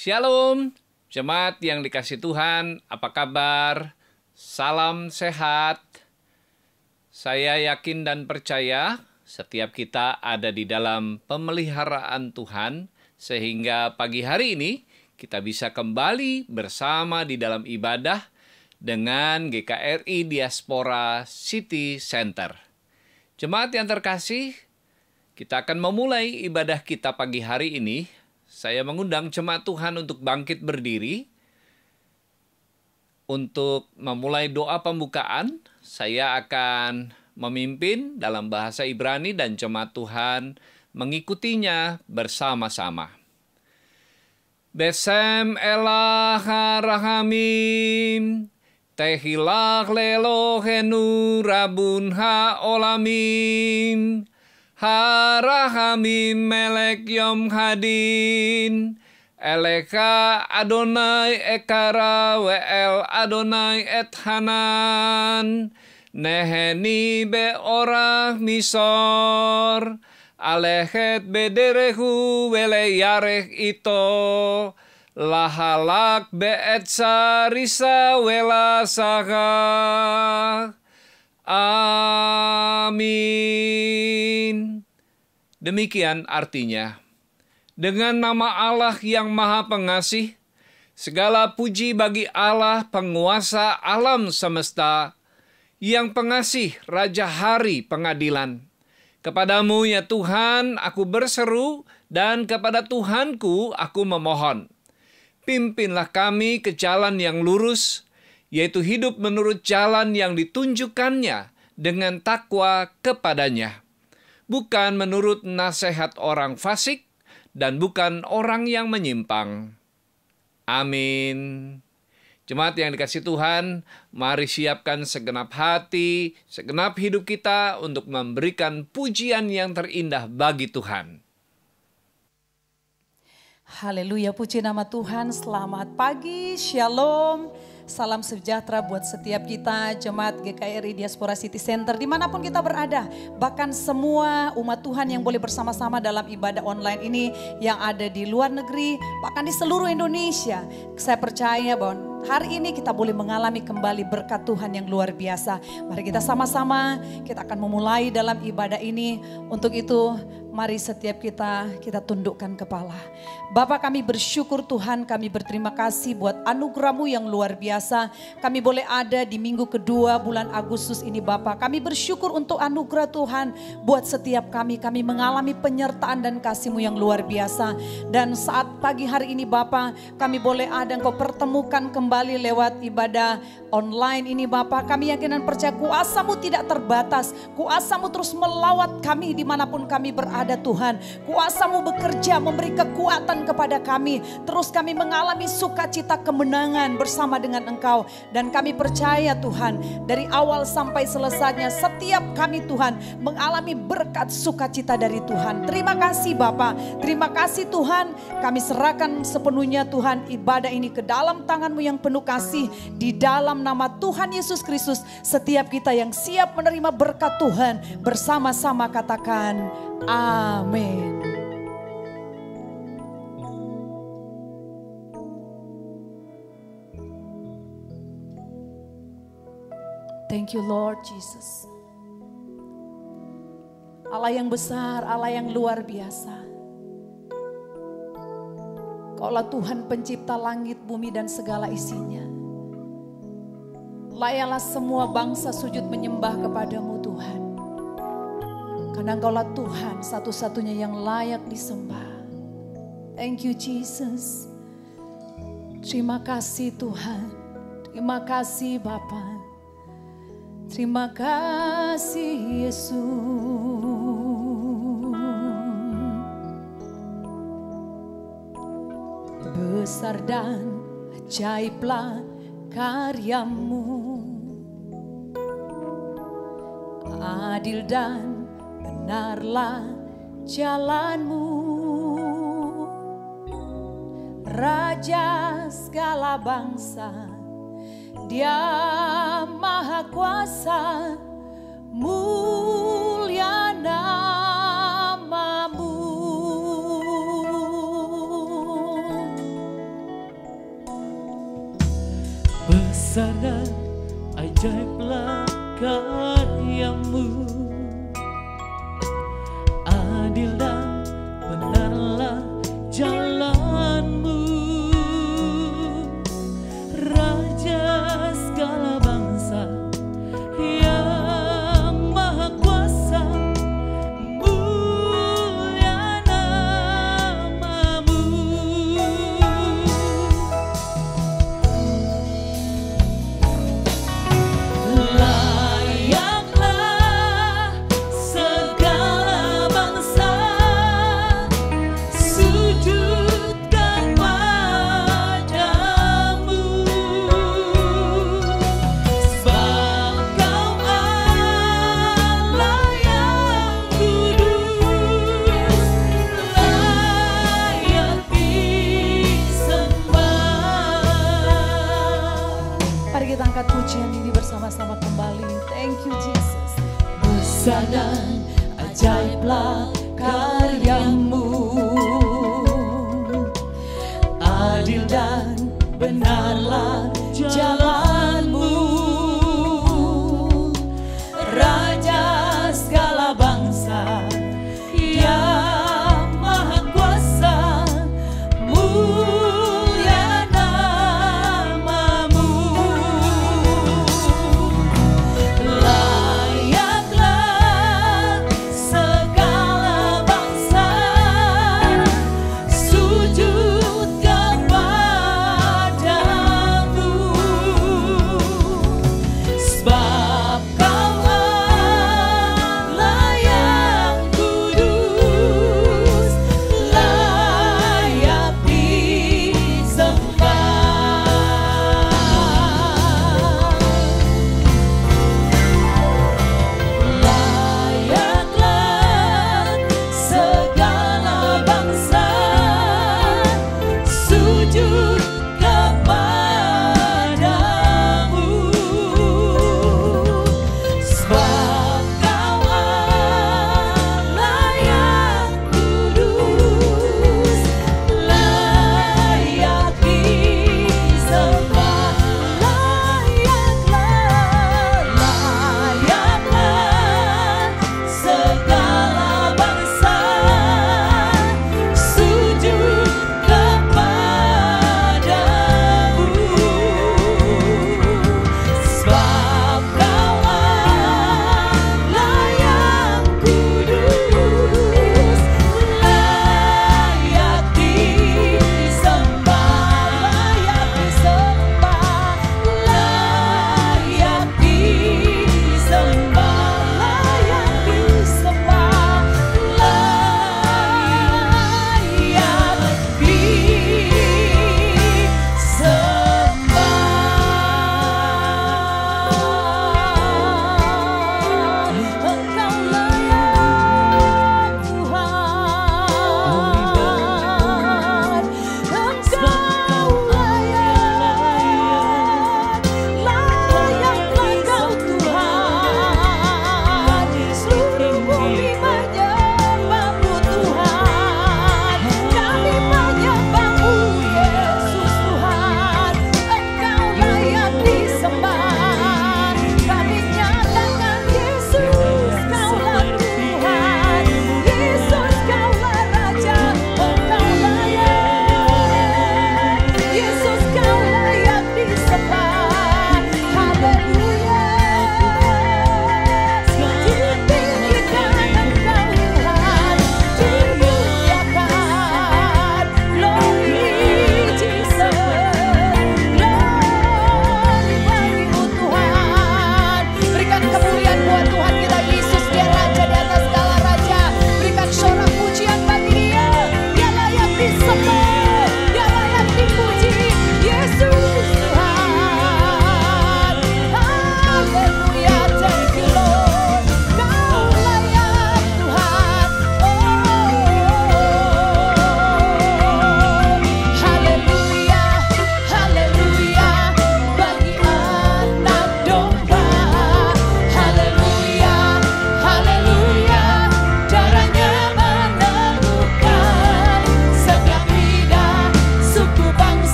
Shalom, jemaat yang dikasih Tuhan, apa kabar? Salam sehat. Saya yakin dan percaya setiap kita ada di dalam pemeliharaan Tuhan, sehingga pagi hari ini kita bisa kembali bersama di dalam ibadah dengan GKRI Diaspora City Center. Jemaat yang terkasih, kita akan memulai ibadah kita pagi hari ini. Saya mengundang jemaat Tuhan untuk bangkit berdiri. Untuk memulai doa pembukaan, saya akan memimpin dalam bahasa Ibrani dan jemaat Tuhan mengikutinya bersama-sama. Besem elah rahamim, tehilach lelohenu rabun haolamim, harahamim melek yom hadin, Eleka Adonai ekara el Adonai et hanan, neheni be orah misor, alechet bederehu wele yarech ito, lahalak beet sarisa wela saga. Amin. Demikian artinya. Dengan nama Allah yang Maha Pengasih, segala puji bagi Allah penguasa alam semesta, yang pengasih Raja Hari Pengadilan. Kepadamu ya Tuhan aku berseru dan kepada Tuhanku aku memohon pimpinlah kami ke jalan yang lurus, yaitu hidup menurut jalan yang ditunjukkannya dengan takwa kepadanya. Bukan menurut nasihat orang fasik dan bukan orang yang menyimpang. Amin. Jemaat yang dikasih Tuhan, mari siapkan segenap hati, segenap hidup kita untuk memberikan pujian yang terindah bagi Tuhan. Haleluya, puji nama Tuhan. Selamat pagi, shalom. Salam sejahtera buat setiap kita, jemaat GKRI Diaspora City Center, di mana pun kita berada. Bahkan semua umat Tuhan yang boleh bersama-sama dalam ibadah online ini, yang ada di luar negeri, bahkan di seluruh Indonesia. Saya percaya bahwa hari ini kita boleh mengalami kembali berkat Tuhan yang luar biasa. Mari kita sama-sama, kita akan memulai dalam ibadah ini. Untuk itu, mari setiap kita, kita tundukkan kepala. Bapak kami bersyukur Tuhan, kami berterima kasih buat anugerahmu yang luar biasa. Kami boleh ada di minggu kedua bulan Agustus ini Bapak. Kami bersyukur untuk anugerah Tuhan buat setiap kami. Kami mengalami penyertaan dan kasihmu yang luar biasa. Dan saat pagi hari ini Bapak, kami boleh ada engkau pertemukan kembali lewat ibadah online ini Bapak. Kami yakin dan percaya kuasamu tidak terbatas. Kuasamu terus melawat kami di mana pun kami berada Tuhan. Kuasamu bekerja memberi kekuatan kepada kami. Terus kami mengalami sukacita kemenangan bersama dengan Engkau. Dan kami percaya Tuhan, dari awal sampai selesainya setiap kami Tuhan mengalami berkat sukacita dari Tuhan. Terima kasih Bapak, terima kasih Tuhan. Kami serahkan sepenuhnya Tuhan ibadah ini ke dalam tanganmu yang penuh kasih. Di dalam nama Tuhan Yesus Kristus, setiap kita yang siap menerima berkat Tuhan bersama-sama katakan amin. Thank you Lord Jesus. Allah yang besar, Allah yang luar biasa. Kaulah Tuhan pencipta langit, bumi dan segala isinya. Layalah semua bangsa sujud menyembah kepadamu Tuhan. Karena engkaulah Tuhan satu-satunya yang layak disembah. Thank you Jesus. Terima kasih Tuhan. Terima kasih Bapak. Terima kasih Yesus. Besar dan ajaiblah karyamu. Adil dan benarlah jalanmu. Raja segala bangsa Dia maha kuasa Mulia namamu. Besarlah ajaiblah kau.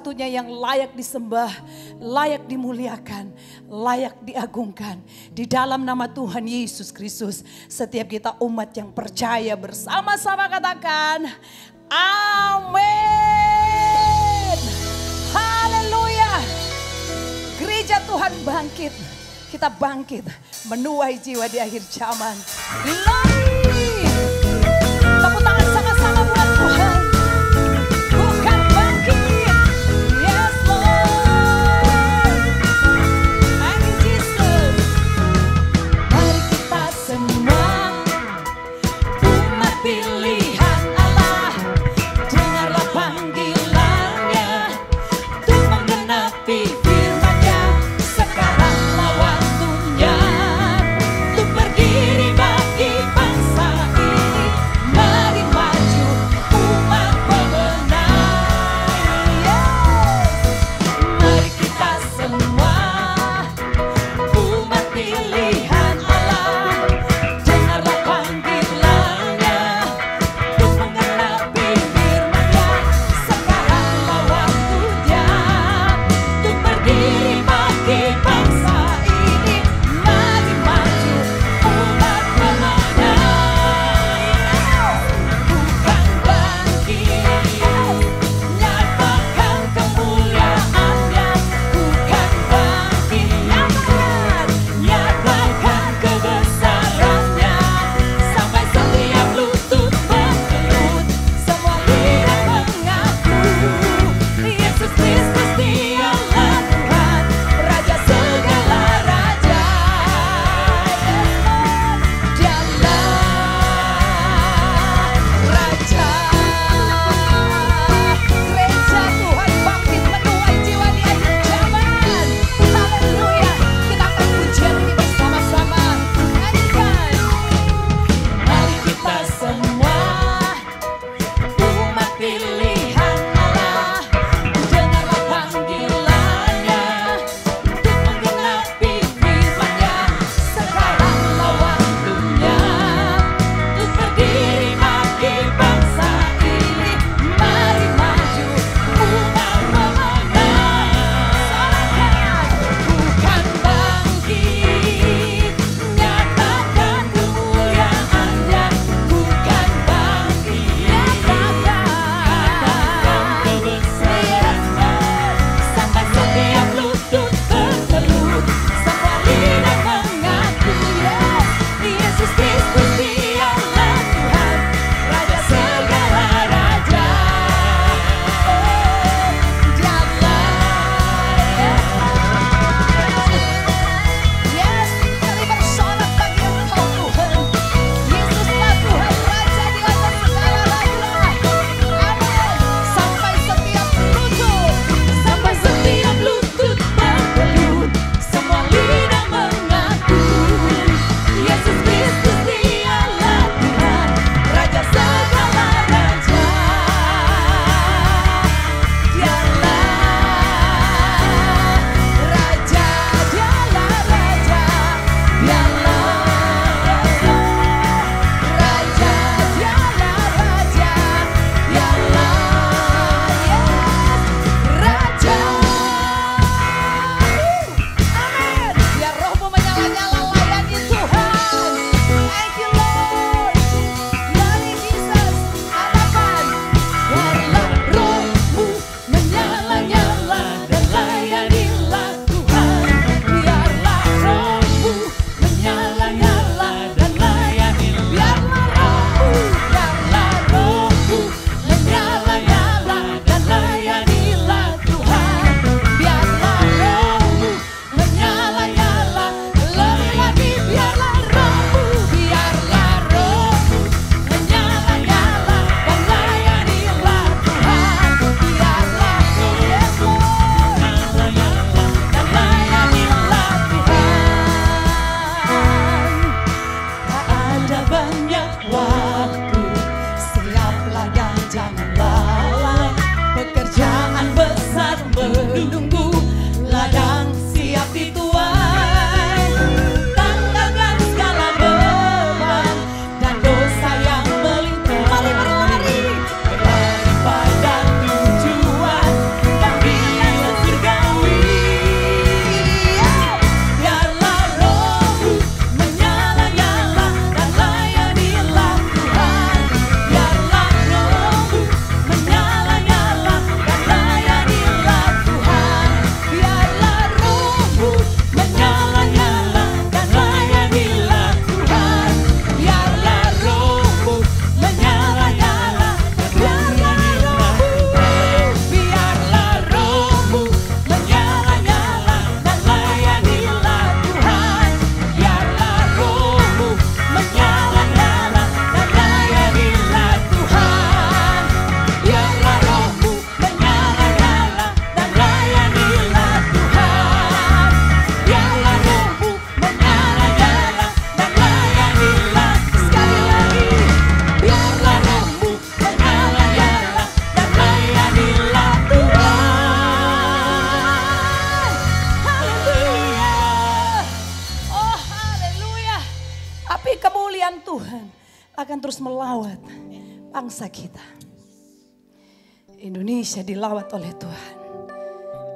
Satu-satunya yang layak disembah, layak dimuliakan, layak diagungkan. Di dalam nama Tuhan Yesus Kristus, setiap kita umat yang percaya bersama-sama katakan, Amin. Haleluya. Gereja Tuhan bangkit. Kita bangkit menuai jiwa di akhir zaman. Glory.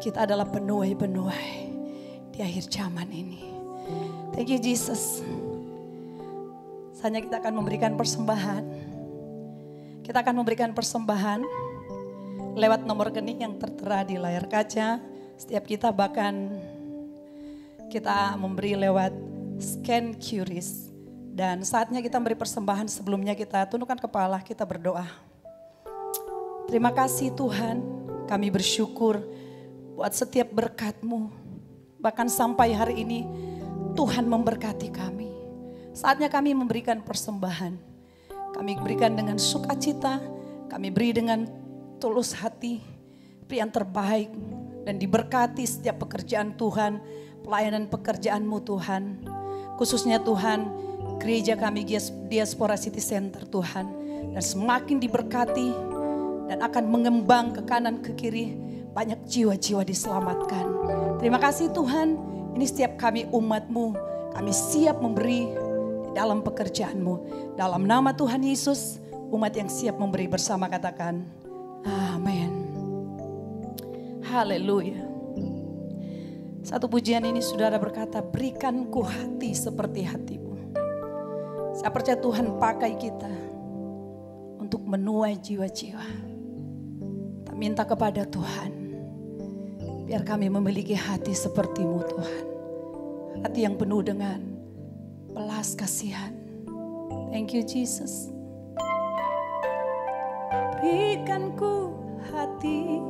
Kita adalah penuai-penuai di akhir zaman ini. Thank you Jesus. Saatnya kita akan memberikan persembahan. Kita akan memberikan persembahan lewat nomor rekening yang tertera di layar kaca. Setiap kita bahkan kita memberi lewat scan QRIS. Dan saatnya kita memberi persembahan sebelumnya kita tundukkan kepala, kita berdoa. Terima kasih Tuhan, kami bersyukur buat setiap berkat-Mu. Bahkan sampai hari ini Tuhan memberkati kami. Saatnya kami memberikan persembahan. Kami berikan dengan sukacita, kami beri dengan tulus hati, beri yang terbaik dan diberkati setiap pekerjaan Tuhan, pelayanan pekerjaan-Mu Tuhan. Khususnya Tuhan, gereja kami Diaspora City Center Tuhan. Dan semakin diberkati dan akan mengembang ke kanan ke kiri. Banyak jiwa-jiwa diselamatkan. Terima kasih Tuhan, ini setiap kami umat-Mu, kami siap memberi dalam pekerjaan-Mu. Dalam nama Tuhan Yesus, umat yang siap memberi bersama katakan, Amin. Haleluya. Satu pujian ini saudara berkata, berikan ku hati seperti hatimu. Saya percaya Tuhan pakai kita untuk menuai jiwa-jiwa. Minta kepada Tuhan, biar kami memiliki hati sepertimu Tuhan. Hati yang penuh dengan belas kasihan. Thank you Jesus. Berikan ku hati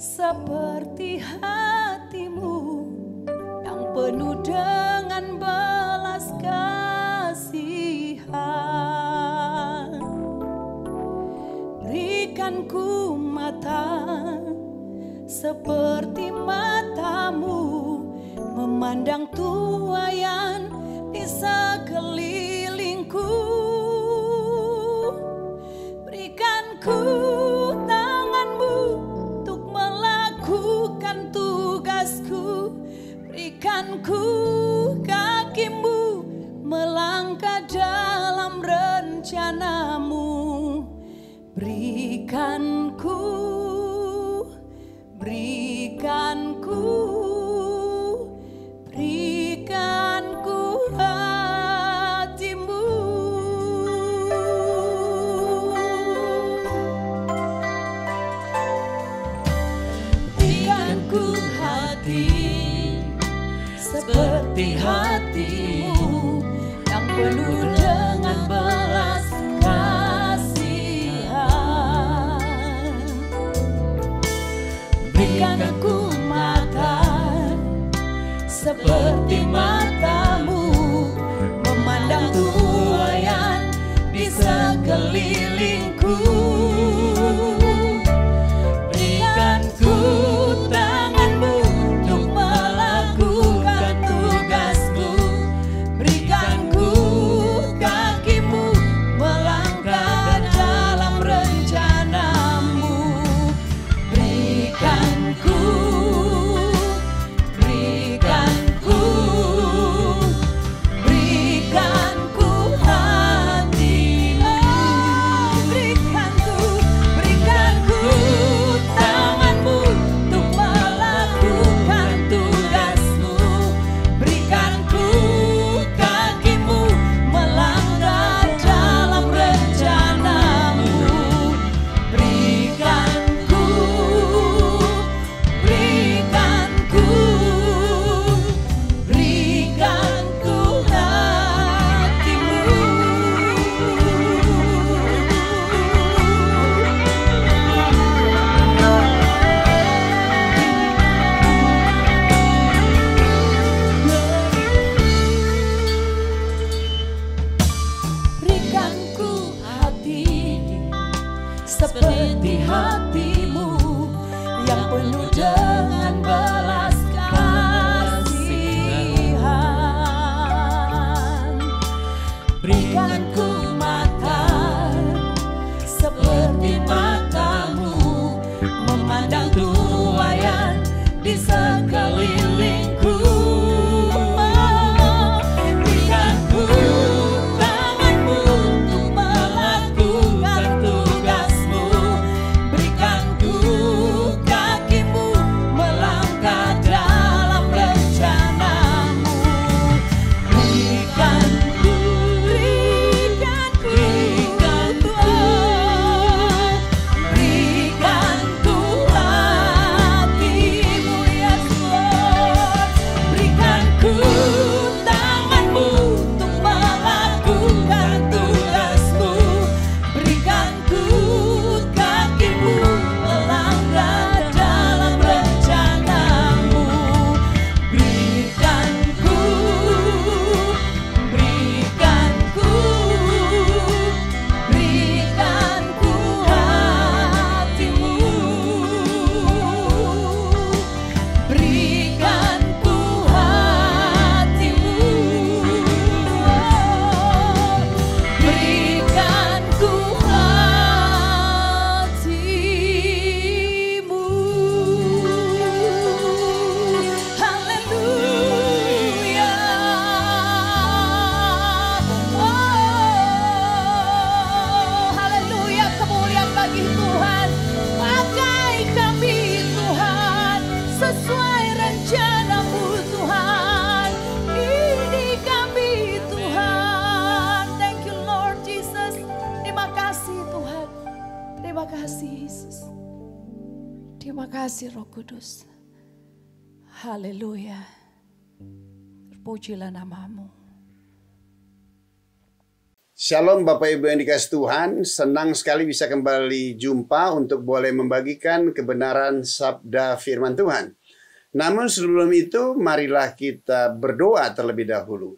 seperti hatimu yang penuh dengan belas kasihan. Berikan ku mata seperti matamu memandang tuayan di sekelilingku. Berikan ku tanganmu untuk melakukan tugasku. Berikan ku kakimu melangkah dalam rencanamu. Berikan ku, seperti hatimu yang penuh dengan belas seperti matamu memandang tuayan di sekelilingku. Terpujilah namamu. Shalom Bapak Ibu yang dikasih Tuhan, senang sekali bisa kembali jumpa untuk boleh membagikan kebenaran sabda firman Tuhan. Namun sebelum itu marilah kita berdoa terlebih dahulu.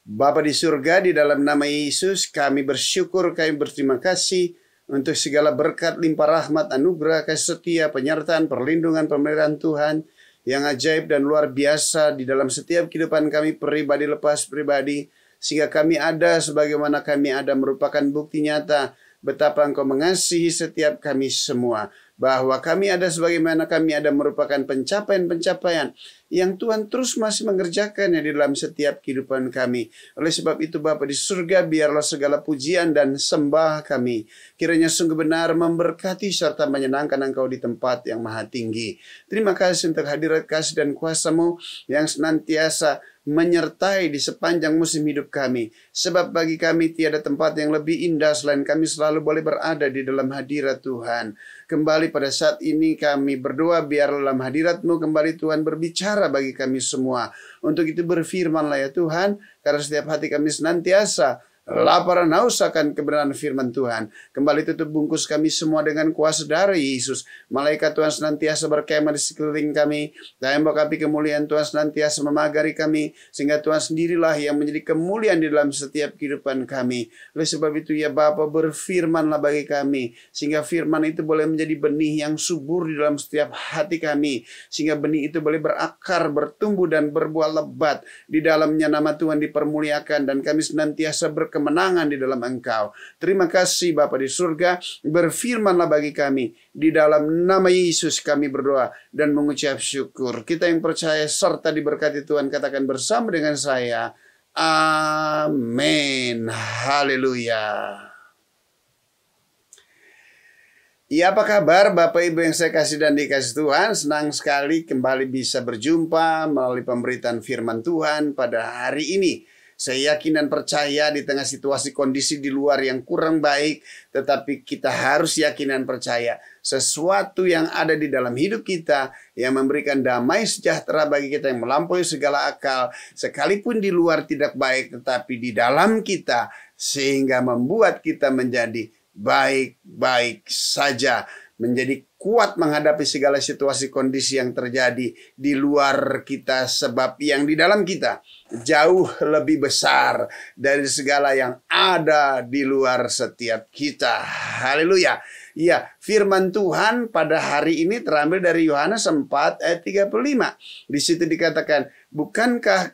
Bapa di surga di dalam nama Yesus kami bersyukur kami berterima kasih untuk segala berkat limpah rahmat anugerah kasih setia penyertaan perlindungan pemeliharaan Tuhan yang ajaib dan luar biasa di dalam setiap kehidupan kami pribadi lepas pribadi sehingga kami ada sebagaimana kami ada merupakan bukti nyata betapa Engkau mengasihi setiap kami semua. Bahwa kami ada sebagaimana kami ada merupakan pencapaian-pencapaian yang Tuhan terus masih mengerjakannya di dalam setiap kehidupan kami. Oleh sebab itu Bapa di surga biarlah segala pujian dan sembah kami kiranya sungguh benar memberkati serta menyenangkan Engkau di tempat yang maha tinggi. Terima kasih untuk hadirat kasih dan kuasamu yang senantiasa menyertai di sepanjang musim hidup kami. Sebab bagi kami tiada tempat yang lebih indah selain kami selalu boleh berada di dalam hadirat Tuhan. Kembali pada saat ini kami berdoa biar dalam hadiratmu kembali Tuhan berbicara bagi kami semua. Untuk itu berfirmanlah ya Tuhan, karena setiap hati kami senantiasa lapar dan haus akan kebenaran firman Tuhan. Kembali tutup bungkus kami semua dengan kuasa darah Yesus. Malaikat Tuhan senantiasa berkemah di sekeliling kami. Tembok api kemuliaan Tuhan senantiasa memagari kami. Sehingga Tuhan sendirilah yang menjadi kemuliaan di dalam setiap kehidupan kami. Oleh sebab itu ya Bapa berfirmanlah bagi kami. Sehingga firman itu boleh menjadi benih yang subur di dalam setiap hati kami. Sehingga benih itu boleh berakar, bertumbuh dan berbuah lebat. Di dalamnya nama Tuhan dipermuliakan. Dan kami senantiasa ber kemenangan di dalam Engkau. Terima kasih Bapa di surga, berfirmanlah bagi kami. Di dalam nama Yesus kami berdoa dan mengucap syukur. Kita yang percaya serta diberkati Tuhan katakan bersama dengan saya. Amin. Haleluya. Ya apa kabar Bapak Ibu yang saya kasih dan dikasih Tuhan Senang sekali kembali bisa berjumpa melalui pemberitaan firman Tuhan pada hari ini saya yakin dan percaya di tengah situasi kondisi di luar yang kurang baik, tetapi kita harus yakin dan percaya sesuatu yang ada di dalam hidup kita yang memberikan damai sejahtera bagi kita yang melampaui segala akal, sekalipun di luar tidak baik, tetapi di dalam kita sehingga membuat kita menjadi baik-baik saja menjadi kuat menghadapi segala situasi kondisi yang terjadi di luar kita sebab yang di dalam kita jauh lebih besar dari segala yang ada di luar setiap kita. Haleluya. Ya, firman Tuhan pada hari ini terambil dari Yohanes 4 ayat 35. Di situ dikatakan, "Bukankah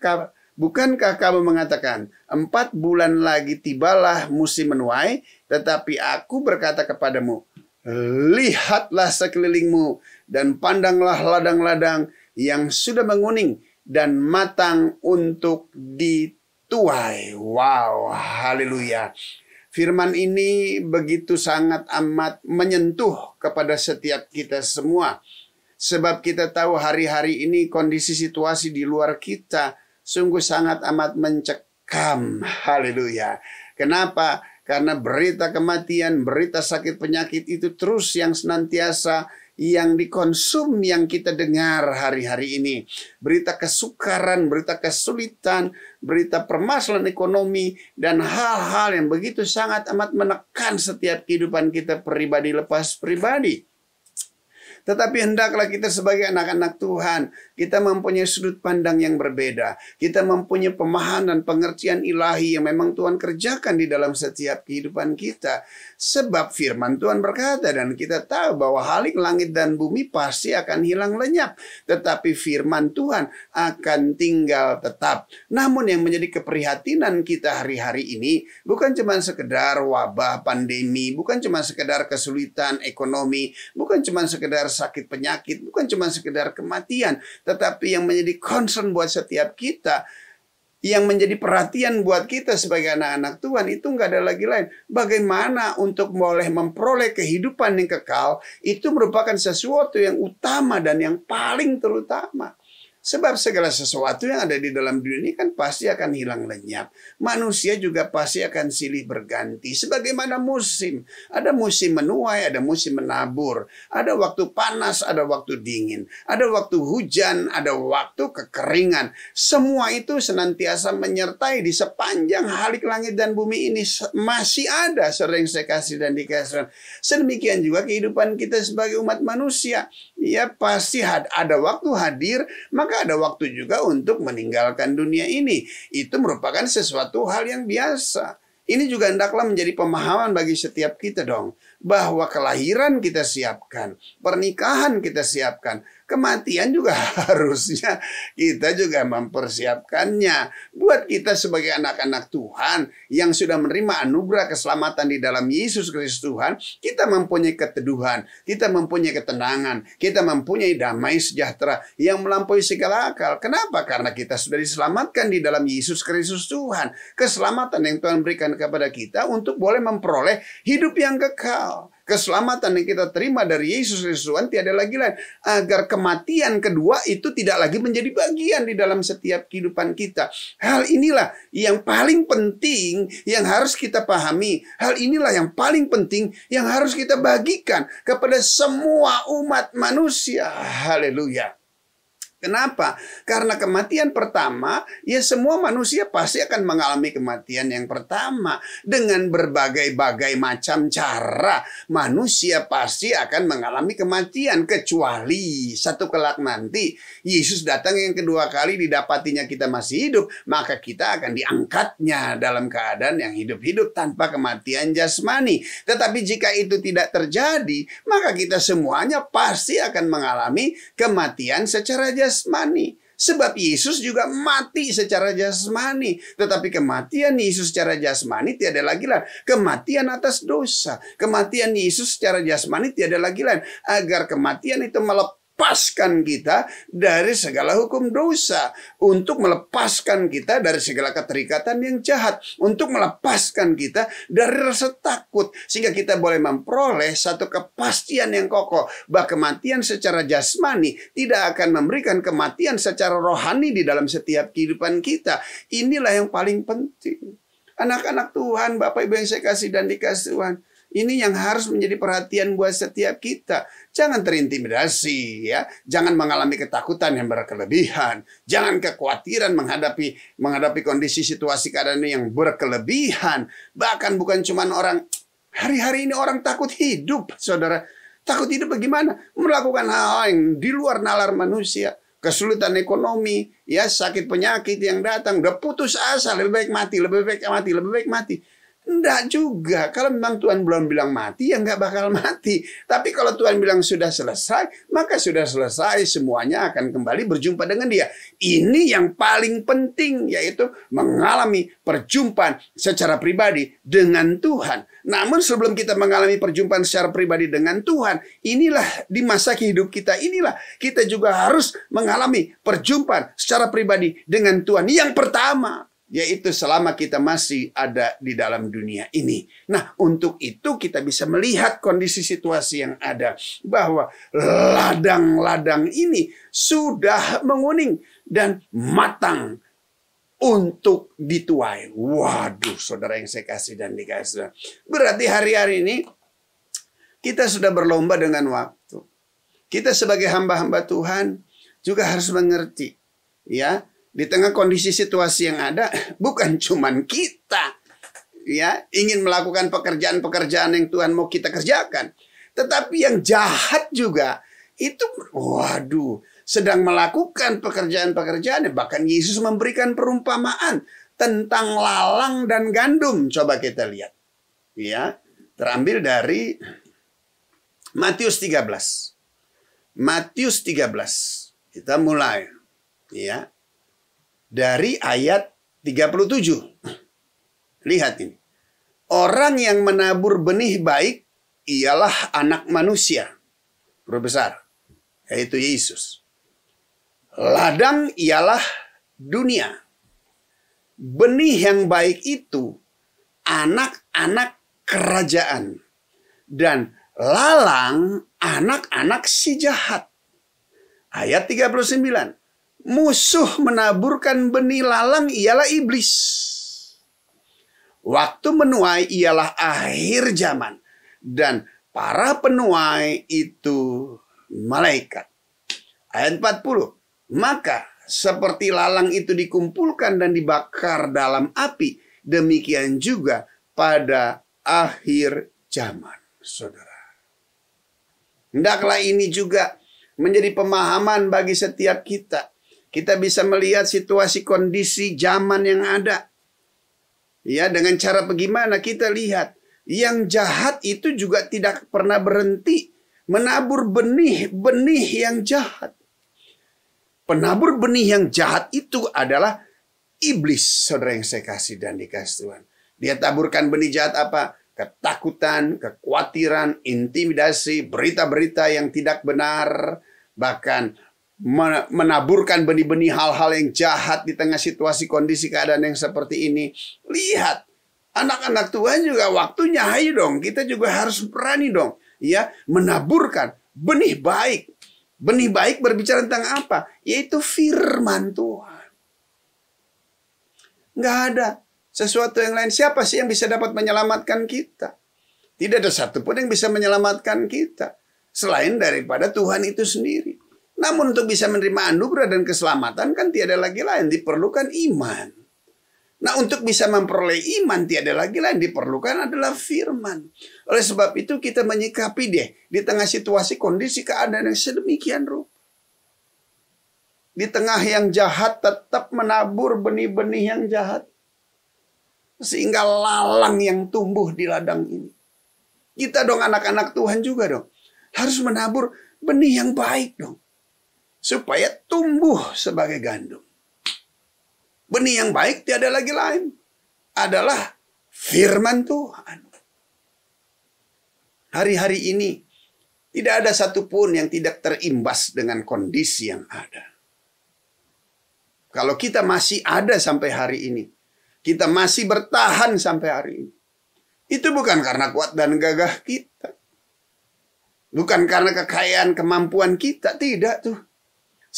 Bukankah kamu mengatakan, empat bulan lagi tibalah musim menuai, tetapi aku berkata kepadamu, lihatlah sekelilingmu dan pandanglah ladang-ladang yang sudah menguning dan matang untuk dituai. Wow, haleluya. Firman ini begitu sangat amat menyentuh kepada setiap kita semua. Sebab kita tahu hari-hari ini kondisi situasi di luar kita sungguh sangat amat mencekam. Haleluya. Kenapa? Karena berita kematian, berita sakit penyakit itu terus yang senantiasa yang dikonsum yang kita dengar hari-hari ini. Berita kesukaran, berita kesulitan, berita permasalahan ekonomi, dan hal-hal yang begitu sangat amat menekan setiap kehidupan kita pribadi lepas pribadi. Tetapi hendaklah kita sebagai anak-anak Tuhan, kita mempunyai sudut pandang yang berbeda. Kita mempunyai pemahaman dan pengertian ilahi yang memang Tuhan kerjakan di dalam setiap kehidupan kita. Sebab firman Tuhan berkata dan kita tahu bahwa halik langit dan bumi pasti akan hilang lenyap. Tetapi firman Tuhan akan tinggal tetap. Namun yang menjadi keprihatinan kita hari-hari ini bukan cuma sekedar wabah pandemi, bukan cuma sekedar kesulitan ekonomi, bukan cuma sekedar sakit penyakit, bukan cuma sekedar kematian, tetapi yang menjadi concern buat setiap kita, yang menjadi perhatian buat kita sebagai anak-anak Tuhan itu nggak ada lagi lain. Bagaimana untuk boleh memperoleh kehidupan yang kekal itu merupakan sesuatu yang utama dan yang paling terutama. Sebab segala sesuatu yang ada di dalam dunia ini kan pasti akan hilang lenyap. Manusia juga pasti akan silih berganti. Sebagaimana musim. Ada musim menuai, ada musim menabur. Ada waktu panas, ada waktu dingin. Ada waktu hujan, ada waktu kekeringan. Semua itu senantiasa menyertai di sepanjang halik langit dan bumi ini. Masih ada sering saya kasih dan dikasih. Sedemikian juga kehidupan kita sebagai umat manusia. Ya pasti ada waktu hadir, maka ada waktu juga untuk meninggalkan dunia ini. Itu merupakan sesuatu hal yang biasa. Ini juga hendaklah menjadi pemahaman bagi setiap kita dong. Bahwa kelahiran kita siapkan, pernikahan kita siapkan, kematian juga harusnya kita juga mempersiapkannya. Buat kita sebagai anak-anak Tuhan yang sudah menerima anugerah keselamatan di dalam Yesus Kristus Tuhan, kita mempunyai keteduhan, kita mempunyai ketenangan, kita mempunyai damai sejahtera yang melampaui segala akal. Kenapa? Karena kita sudah diselamatkan di dalam Yesus Kristus Tuhan. Keselamatan yang Tuhan berikan kepada kita untuk boleh memperoleh hidup yang kekal. Keselamatan yang kita terima dari Yesus Kristus Tuhan tiada lagi lain. Agar kematian kedua itu tidak lagi menjadi bagian di dalam setiap kehidupan kita. Hal inilah yang paling penting yang harus kita pahami. Hal inilah yang paling penting yang harus kita bagikan kepada semua umat manusia. Haleluya. Kenapa? Karena kematian pertama, ya semua manusia pasti akan mengalami kematian yang pertama. Dengan berbagai-bagai macam cara, manusia pasti akan mengalami kematian. Kecuali satu kelak nanti, Yesus datang yang kedua kali didapatinya kita masih hidup, maka kita akan diangkatnya dalam keadaan yang hidup-hidup tanpa kematian jasmani. Tetapi jika itu tidak terjadi, maka kita semuanya pasti akan mengalami kematian secara jasmani jasmani. Sebab Yesus juga mati secara jasmani. Tetapi kematian Yesus secara jasmani tiada lagi lain. Kematian atas dosa. Kematian Yesus secara jasmani tiada lagi lain. Agar kematian itu melepas melepaskan kita dari segala hukum dosa, untuk melepaskan kita dari segala keterikatan yang jahat, untuk melepaskan kita dari rasa takut, sehingga kita boleh memperoleh satu kepastian yang kokoh bahwa kematian secara jasmani tidak akan memberikan kematian secara rohani di dalam setiap kehidupan kita. Inilah yang paling penting. Anak-anak Tuhan, Bapak Ibu yang saya kasih dan dikasih Tuhan. Ini yang harus menjadi perhatian buat setiap kita. Jangan terintimidasi ya, jangan mengalami ketakutan yang berkelebihan, jangan kekhawatiran menghadapi menghadapi kondisi situasi keadaan yang berkelebihan. Bahkan bukan cuma orang hari-hari ini orang takut hidup, Saudara. Takut hidup bagaimana? Melakukan hal-hal yang di luar nalar manusia kesulitan ekonomi, ya sakit penyakit yang datang, udah putus asa, lebih baik mati, lebih baik mati, lebih baik mati. Enggak juga. Kalau memang Tuhan belum bilang mati, ya enggak bakal mati. Tapi kalau Tuhan bilang sudah selesai, maka sudah selesai. Semuanya akan kembali berjumpa dengan dia. Ini yang paling penting, yaitu mengalami perjumpaan secara pribadi dengan Tuhan. Namun sebelum kita mengalami perjumpaan secara pribadi dengan Tuhan, inilah di masa hidup kita, inilah kita juga harus mengalami perjumpaan secara pribadi dengan Tuhan. Yang pertama, yaitu selama kita masih ada di dalam dunia ini. Nah, untuk itu kita bisa melihat kondisi situasi yang ada bahwa ladang-ladang ini sudah menguning dan matang untuk dituai. Waduh, saudara yang saya kasih dan dikasih. Berarti hari-hari ini kita sudah berlomba dengan waktu. Kita sebagai hamba-hamba Tuhan juga harus mengerti ya di tengah kondisi situasi yang ada bukan cuman kita ya ingin melakukan pekerjaan-pekerjaan yang Tuhan mau kita kerjakan. Tetapi yang jahat juga itu waduh sedang melakukan pekerjaan-pekerjaan bahkan Yesus memberikan perumpamaan tentang lalang dan gandum. Coba kita lihat ya terambil dari Matius 13 Matius 13 kita mulai ya dari ayat 37. Lihat ini. Orang yang menabur benih baik ialah anak manusia. Huruf besar. Yaitu Yesus. Ladang ialah dunia. Benih yang baik itu anak-anak kerajaan. Dan lalang anak-anak si jahat. Ayat 39. Musuh menaburkan benih lalang ialah iblis. Waktu menuai ialah akhir zaman dan para penuai itu malaikat. Ayat 40. Maka seperti lalang itu dikumpulkan dan dibakar dalam api, demikian juga pada akhir zaman, Saudara. Hendaklah ini juga menjadi pemahaman bagi setiap kita. Kita bisa melihat situasi kondisi zaman yang ada. Ya, dengan cara bagaimana kita lihat yang jahat itu juga tidak pernah berhenti menabur benih-benih yang jahat. Penabur benih yang jahat itu adalah iblis, saudara yang saya kasih dan dikasih Tuhan. Dia taburkan benih jahat apa? Ketakutan, kekhawatiran, intimidasi, berita-berita yang tidak benar, bahkan menaburkan benih-benih hal-hal yang jahat di tengah situasi kondisi keadaan yang seperti ini. Lihat, anak-anak Tuhan juga waktunya ayo dong. Kita juga harus berani dong. Ya, menaburkan benih baik Benih baik berbicara tentang apa? Yaitu firman Tuhan. Nggak ada sesuatu yang lain. Siapa sih yang bisa dapat menyelamatkan kita? Tidak ada satupun yang bisa menyelamatkan kita. Selain daripada Tuhan itu sendiri. Namun untuk bisa menerima anugerah dan keselamatan kan tiada lagi lain. Diperlukan iman. Nah untuk bisa memperoleh iman tiada lagi lain diperlukan adalah firman. Oleh sebab itu kita menyikapi deh di tengah situasi kondisi keadaan yang sedemikian rupa. Di tengah yang jahat tetap menabur benih-benih yang jahat. Sehingga lalang yang tumbuh di ladang ini. Kita dong anak-anak Tuhan juga dong. Harus menabur benih yang baik dong. Supaya tumbuh sebagai gandum. Benih yang baik tiada lagi lain. Adalah firman Tuhan. Hari-hari ini tidak ada satupun yang tidak terimbas dengan kondisi yang ada. Kalau kita masih ada sampai hari ini, kita masih bertahan sampai hari ini. Itu bukan karena kuat dan gagah kita. Bukan karena kekayaan kemampuan kita, tidak tuh.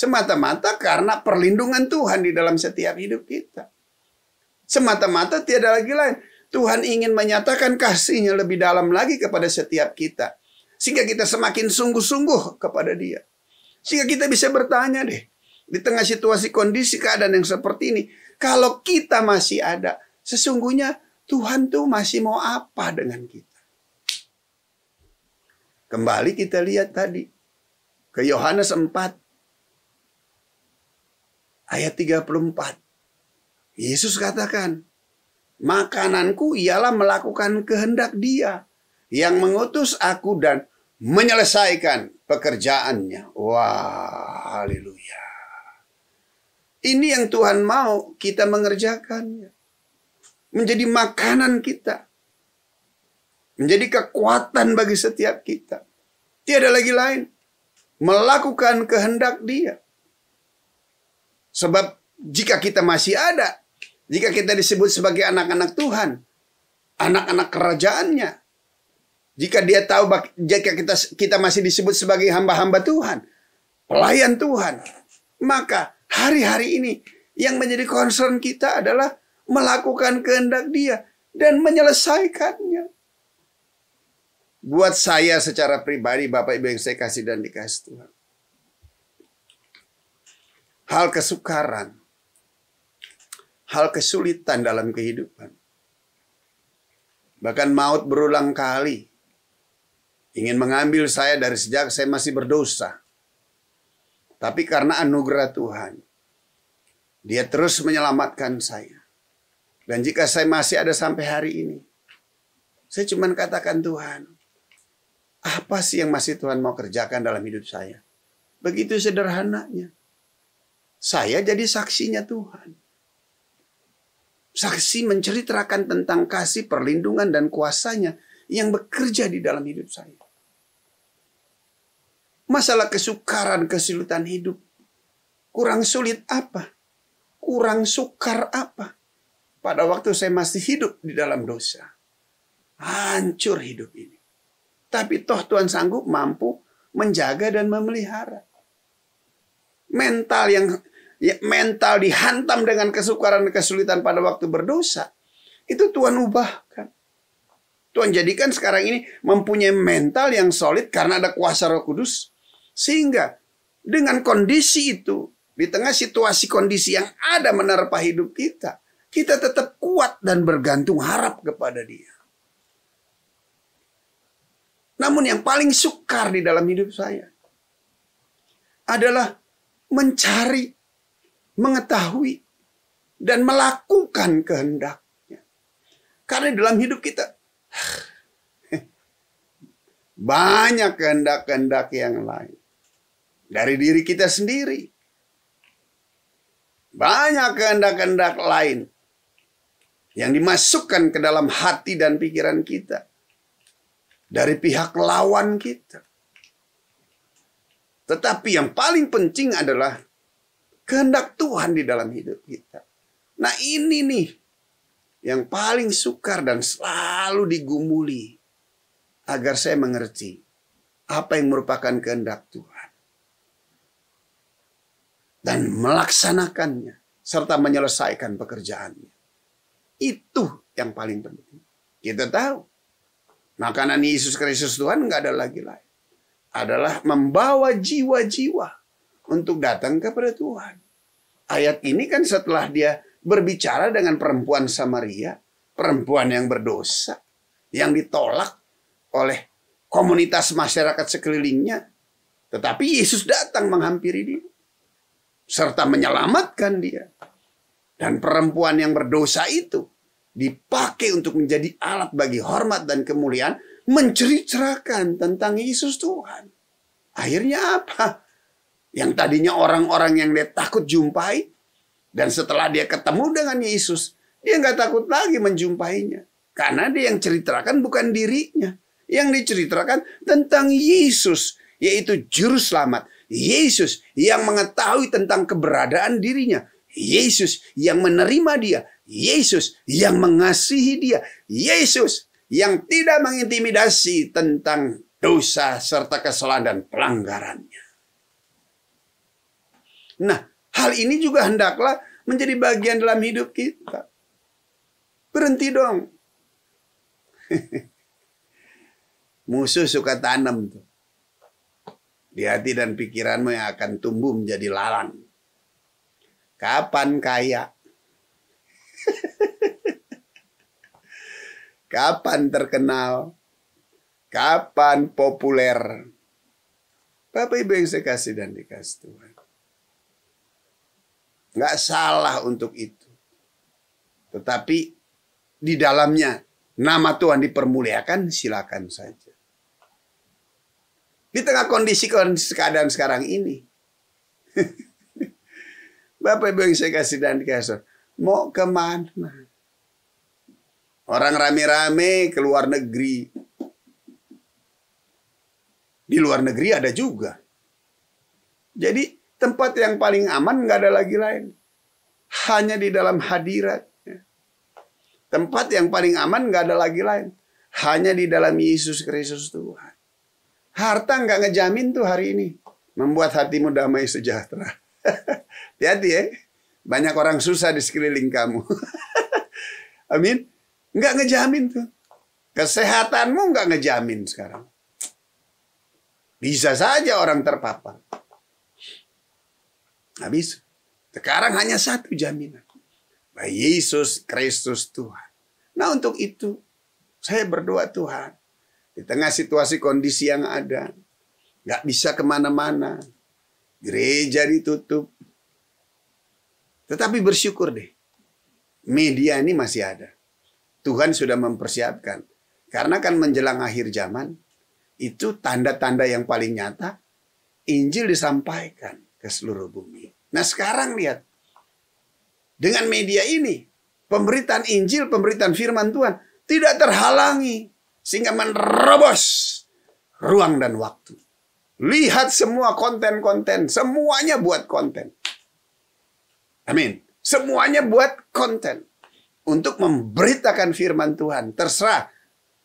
Semata-mata karena perlindungan Tuhan di dalam setiap hidup kita. Semata-mata tiada lagi lain. Tuhan ingin menyatakan kasihnya lebih dalam lagi kepada setiap kita. Sehingga kita semakin sungguh-sungguh kepada dia. Sehingga kita bisa bertanya deh. Di tengah situasi kondisi keadaan yang seperti ini. Kalau kita masih ada. Sesungguhnya Tuhan tuh masih mau apa dengan kita. Kembali kita lihat tadi. Ke Yohanes 4 ayat 34. Yesus katakan, makananku ialah melakukan kehendak dia yang mengutus aku dan menyelesaikan pekerjaannya. Wah, haleluya. Ini yang Tuhan mau kita mengerjakannya. Menjadi makanan kita. Menjadi kekuatan bagi setiap kita. Tiada lagi lain. Melakukan kehendak dia. Sebab jika kita masih ada, jika kita disebut sebagai anak-anak Tuhan, anak-anak kerajaannya, jika dia tahu jika kita kita masih disebut sebagai hamba-hamba Tuhan, pelayan Tuhan, maka hari-hari ini yang menjadi concern kita adalah melakukan kehendak Dia dan menyelesaikannya. Buat saya secara pribadi, Bapak Ibu yang saya kasih dan dikasih Tuhan hal kesukaran, hal kesulitan dalam kehidupan. Bahkan maut berulang kali ingin mengambil saya dari sejak saya masih berdosa. Tapi karena anugerah Tuhan, dia terus menyelamatkan saya. Dan jika saya masih ada sampai hari ini, saya cuma katakan Tuhan, apa sih yang masih Tuhan mau kerjakan dalam hidup saya? Begitu sederhananya. Saya jadi saksinya Tuhan. Saksi menceritakan tentang kasih, perlindungan, dan kuasanya yang bekerja di dalam hidup saya. Masalah kesukaran, kesulitan hidup. Kurang sulit apa? Kurang sukar apa? Pada waktu saya masih hidup di dalam dosa. Hancur hidup ini. Tapi toh Tuhan sanggup mampu menjaga dan memelihara. Mental yang ya, mental dihantam dengan kesukaran dan kesulitan pada waktu berdosa, itu Tuhan ubahkan. Tuhan jadikan sekarang ini mempunyai mental yang solid karena ada kuasa Roh Kudus. Sehingga dengan kondisi itu, di tengah situasi kondisi yang ada menerpa hidup kita, kita tetap kuat dan bergantung harap kepada Dia. Namun yang paling sukar di dalam hidup saya adalah mencari, mengetahui, dan melakukan kehendaknya. Karena dalam hidup kita banyak kehendak-kehendak yang lain. Dari diri kita sendiri. Banyak kehendak-kehendak lain yang dimasukkan ke dalam hati dan pikiran kita dari pihak lawan kita. Tetapi yang paling penting adalah kehendak Tuhan di dalam hidup kita. Nah ini nih yang paling sukar dan selalu digumuli agar saya mengerti apa yang merupakan kehendak Tuhan dan melaksanakannya serta menyelesaikan pekerjaannya. Itu yang paling penting. Kita tahu makanan Yesus Kristus Tuhan nggak ada lagi lain adalah membawa jiwa-jiwa untuk datang kepada Tuhan. Ayat ini kan setelah dia berbicara dengan perempuan Samaria, perempuan yang berdosa, yang ditolak oleh komunitas masyarakat sekelilingnya. Tetapi Yesus datang menghampiri dia. Serta menyelamatkan dia. Dan perempuan yang berdosa itu dipakai untuk menjadi alat bagi hormat dan kemuliaan menceritakan tentang Yesus Tuhan. Akhirnya apa? Yang tadinya orang-orang yang dia takut jumpai. Dan setelah dia ketemu dengan Yesus. Dia nggak takut lagi menjumpainya. Karena dia yang ceritakan bukan dirinya. Yang diceritakan tentang Yesus. Yaitu juru selamat. Yesus yang mengetahui tentang keberadaan dirinya. Yesus yang menerima dia. Yesus yang mengasihi dia. Yesus yang tidak mengintimidasi tentang dosa serta kesalahan dan pelanggarannya. Nah, hal ini juga hendaklah menjadi bagian dalam hidup kita. Berhenti dong. Musuh suka tanam tuh. Di hati dan pikiranmu yang akan tumbuh menjadi lalang. Kapan kaya? Kapan terkenal? Kapan populer? Bapak Ibu yang saya kasih dan dikasih Tuhan. Nggak salah untuk itu. Tetapi di dalamnya nama Tuhan dipermuliakan silakan saja. Di tengah kondisi keadaan sekarang ini. Bapak Ibu yang saya kasih dan dikasih. Mau ke mana? Orang rame-rame ke luar negeri. Di luar negeri ada juga. Jadi tempat yang paling aman nggak ada lagi lain. Hanya di dalam hadirat. Tempat yang paling aman nggak ada lagi lain. Hanya di dalam Yesus Kristus Tuhan. Harta nggak ngejamin tuh hari ini. Membuat hatimu damai sejahtera. Hati-hati ya. Banyak orang susah di sekeliling kamu. Amin. Nggak ngejamin tuh. Kesehatanmu nggak ngejamin sekarang. Bisa saja orang terpapar. Habis. Sekarang hanya satu jaminan. Bahwa Yesus Kristus Tuhan. Nah untuk itu saya berdoa Tuhan. Di tengah situasi kondisi yang ada. Nggak bisa ke mana-mana. Gereja ditutup. Tetapi bersyukur deh. Media ini masih ada. Tuhan sudah mempersiapkan. Karena kan menjelang akhir zaman, itu tanda-tanda yang paling nyata, Injil disampaikan ke seluruh bumi. Nah sekarang lihat, dengan media ini, pemberitaan Injil, pemberitaan firman Tuhan, tidak terhalangi. Sehingga menerobos ruang dan waktu. Lihat semua konten-konten, semuanya buat konten. Amin. Semuanya buat konten untuk memberitakan firman Tuhan. Terserah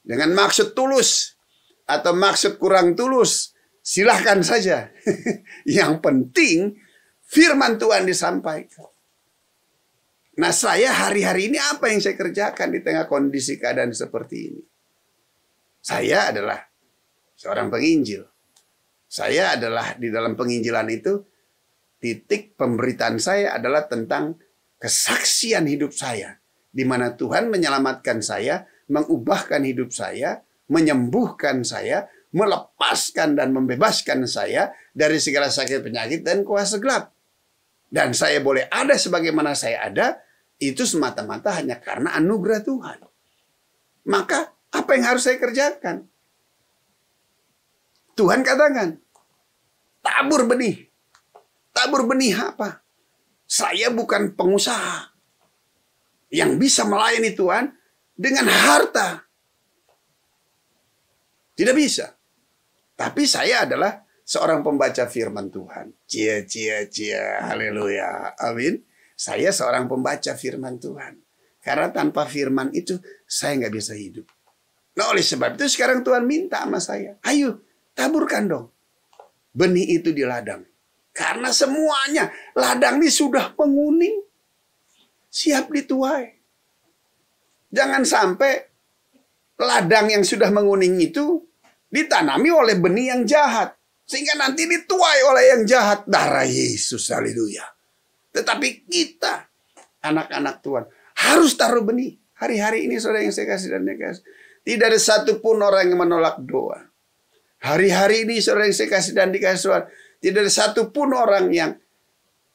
dengan maksud tulus atau maksud kurang tulus, silahkan saja. Yang penting firman Tuhan disampaikan. Nah saya hari-hari ini apa yang saya kerjakan di tengah kondisi keadaan seperti ini? Saya adalah seorang penginjil. Saya adalah di dalam penginjilan itu titik pemberitaan saya adalah tentang kesaksian hidup saya di mana Tuhan menyelamatkan saya, mengubahkan hidup saya, menyembuhkan saya, melepaskan dan membebaskan saya dari segala sakit penyakit dan kuasa gelap. Dan saya boleh ada sebagaimana saya ada itu semata-mata hanya karena anugerah Tuhan. Maka apa yang harus saya kerjakan? Tuhan katakan, tabur benih. Tabur benih apa? Saya bukan pengusaha yang bisa melayani Tuhan dengan harta. Tidak bisa. Tapi saya adalah seorang pembaca firman Tuhan. Cia, cia, cia. Haleluya. Amin. Saya seorang pembaca firman Tuhan. Karena tanpa firman itu saya nggak bisa hidup. Nah oleh sebab itu sekarang Tuhan minta sama saya. Ayo taburkan dong. Benih itu di ladang. Karena semuanya ladang ini sudah menguning. Siap dituai. Jangan sampai ladang yang sudah menguning itu ditanami oleh benih yang jahat. Sehingga nanti dituai oleh yang jahat. Darah Yesus, haleluya. Tetapi kita, anak-anak Tuhan, harus taruh benih. Hari-hari ini saudara yang saya kasih dan saya kasih. Tidak ada satupun orang yang menolak doa. Hari-hari ini saudara yang saya kasih dan dikasih Tuhan. Tidak ada satupun orang yang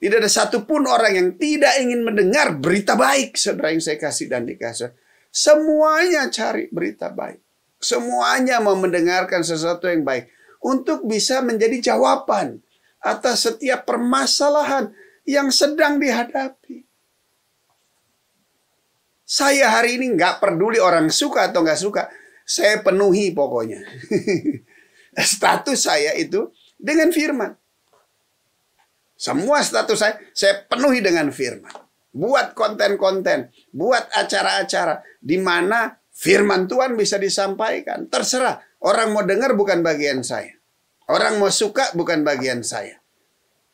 tidak ada satupun orang yang tidak ingin mendengar berita baik, saudara yang saya kasih dan dikasih. Semuanya cari berita baik. Semuanya mau mendengarkan sesuatu yang baik. Untuk bisa menjadi jawaban atas setiap permasalahan yang sedang dihadapi. Saya hari ini nggak peduli orang suka atau nggak suka. Saya penuhi pokoknya. Status saya itu dengan firman. Semua status saya, saya penuhi dengan firman. Buat konten-konten, buat acara-acara di mana firman Tuhan bisa disampaikan. Terserah, orang mau dengar bukan bagian saya. Orang mau suka bukan bagian saya.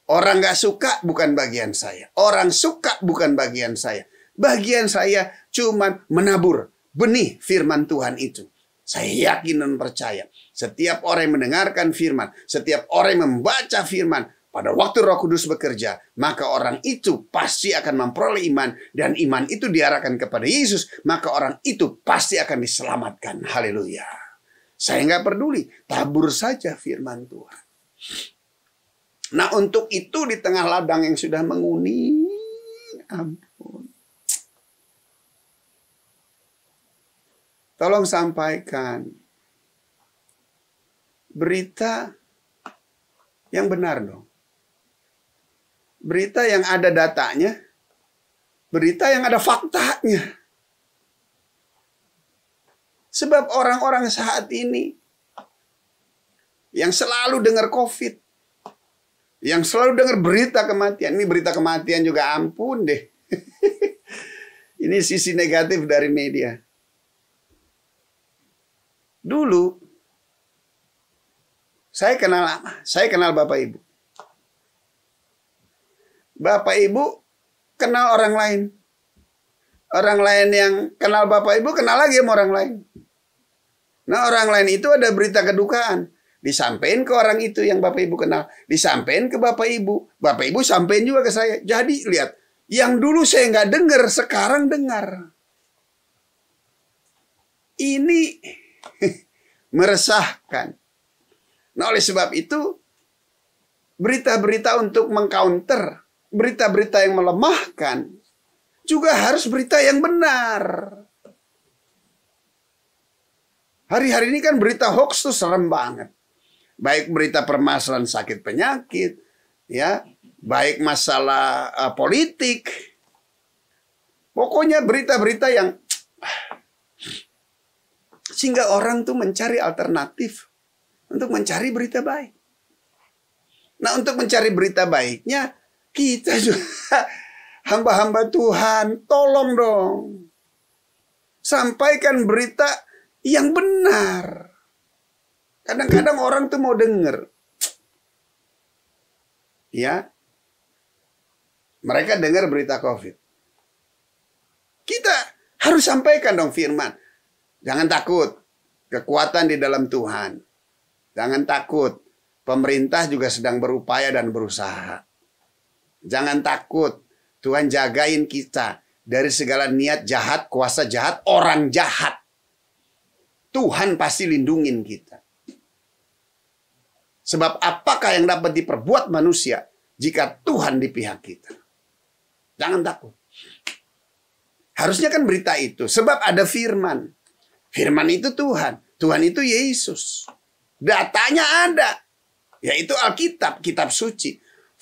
Orang gak suka bukan bagian saya. Orang suka bukan bagian saya. Bagian saya cuman menabur benih firman Tuhan itu. Saya yakin dan percaya. Setiap orang yang mendengarkan firman, setiap orang yang membaca firman, pada waktu Roh Kudus bekerja, maka orang itu pasti akan memperoleh iman dan iman itu diarahkan kepada Yesus, maka orang itu pasti akan diselamatkan. Haleluya. Saya nggak peduli, tabur saja firman Tuhan. Nah untuk itu di tengah ladang yang sudah menguning, ampun. Tolong sampaikan berita yang benar dong berita yang ada datanya, berita yang ada faktanya. Sebab orang-orang saat ini yang selalu dengar COVID, yang selalu dengar berita kematian, ini berita kematian juga ampun deh. ini sisi negatif dari media. Dulu saya kenal saya kenal Bapak Ibu. Bapak Ibu kenal orang lain. Orang lain yang kenal Bapak Ibu kenal lagi sama orang lain. Nah orang lain itu ada berita kedukaan. Disampaikan ke orang itu yang Bapak Ibu kenal. Disampaikan ke Bapak Ibu. Bapak Ibu sampaikan juga ke saya. Jadi lihat. Yang dulu saya nggak dengar, sekarang dengar. Ini meresahkan. Nah oleh sebab itu berita-berita untuk mengcounter berita-berita yang melemahkan juga harus berita yang benar. Hari-hari ini kan berita hoax tuh serem banget. Baik berita permasalahan sakit penyakit, ya, baik masalah uh, politik. Pokoknya berita-berita yang sehingga orang tuh mencari alternatif untuk mencari berita baik. Nah, untuk mencari berita baiknya kita juga hamba-hamba Tuhan, tolong dong. Sampaikan berita yang benar. Kadang-kadang orang tuh mau denger. Ya. Mereka dengar berita COVID. Kita harus sampaikan dong firman. Jangan takut. Kekuatan di dalam Tuhan. Jangan takut. Pemerintah juga sedang berupaya dan berusaha. Jangan takut. Tuhan jagain kita dari segala niat jahat, kuasa jahat, orang jahat. Tuhan pasti lindungin kita. Sebab apakah yang dapat diperbuat manusia jika Tuhan di pihak kita? Jangan takut. Harusnya kan berita itu. Sebab ada firman. Firman itu Tuhan. Tuhan itu Yesus. Datanya ada. Yaitu Alkitab, kitab suci.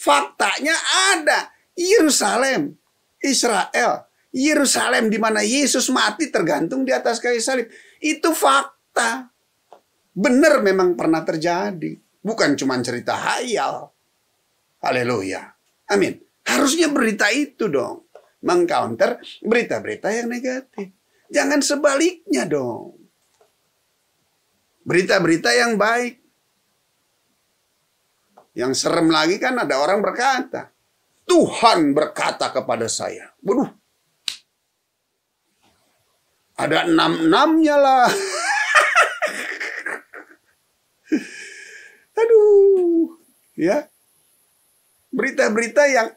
Faktanya ada. Yerusalem, Israel. Yerusalem di mana Yesus mati tergantung di atas kayu salib. Itu fakta. Benar memang pernah terjadi. Bukan cuma cerita hayal. Haleluya. Amin. Harusnya berita itu dong. Mengcounter berita-berita yang negatif. Jangan sebaliknya dong. Berita-berita yang baik. Yang serem lagi kan ada orang berkata. Tuhan berkata kepada saya. Waduh. Ada enam-enamnya lah. Aduh, ya. Berita-berita yang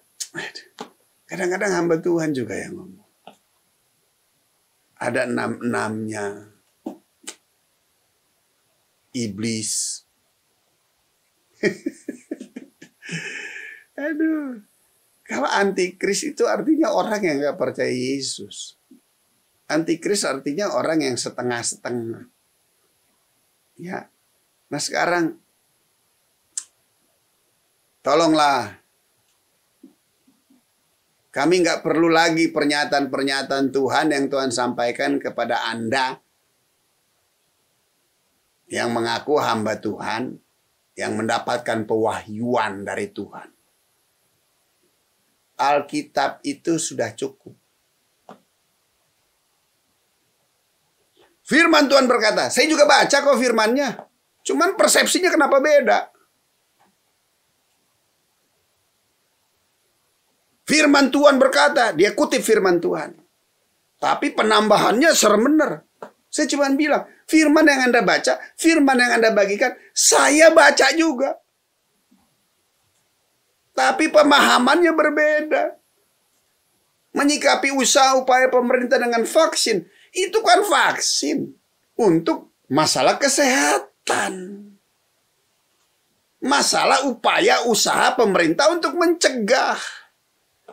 kadang-kadang hamba Tuhan juga yang ngomong. Ada enam-enamnya. Iblis. Aduh. Kalau antikris itu artinya orang yang nggak percaya Yesus. Antikris artinya orang yang setengah-setengah. Ya. Nah sekarang Tolonglah. Kami nggak perlu lagi pernyataan-pernyataan Tuhan yang Tuhan sampaikan kepada Anda yang mengaku hamba Tuhan, yang mendapatkan pewahyuan dari Tuhan. Alkitab itu sudah cukup. Firman Tuhan berkata, saya juga baca kok firmannya. Cuman persepsinya kenapa beda? Firman Tuhan berkata, dia kutip firman Tuhan. Tapi penambahannya serem bener. Saya cuma bilang, firman yang Anda baca, firman yang Anda bagikan, saya baca juga. Tapi pemahamannya berbeda. Menyikapi usaha upaya pemerintah dengan vaksin. Itu kan vaksin. Untuk masalah kesehatan. Masalah upaya usaha pemerintah untuk mencegah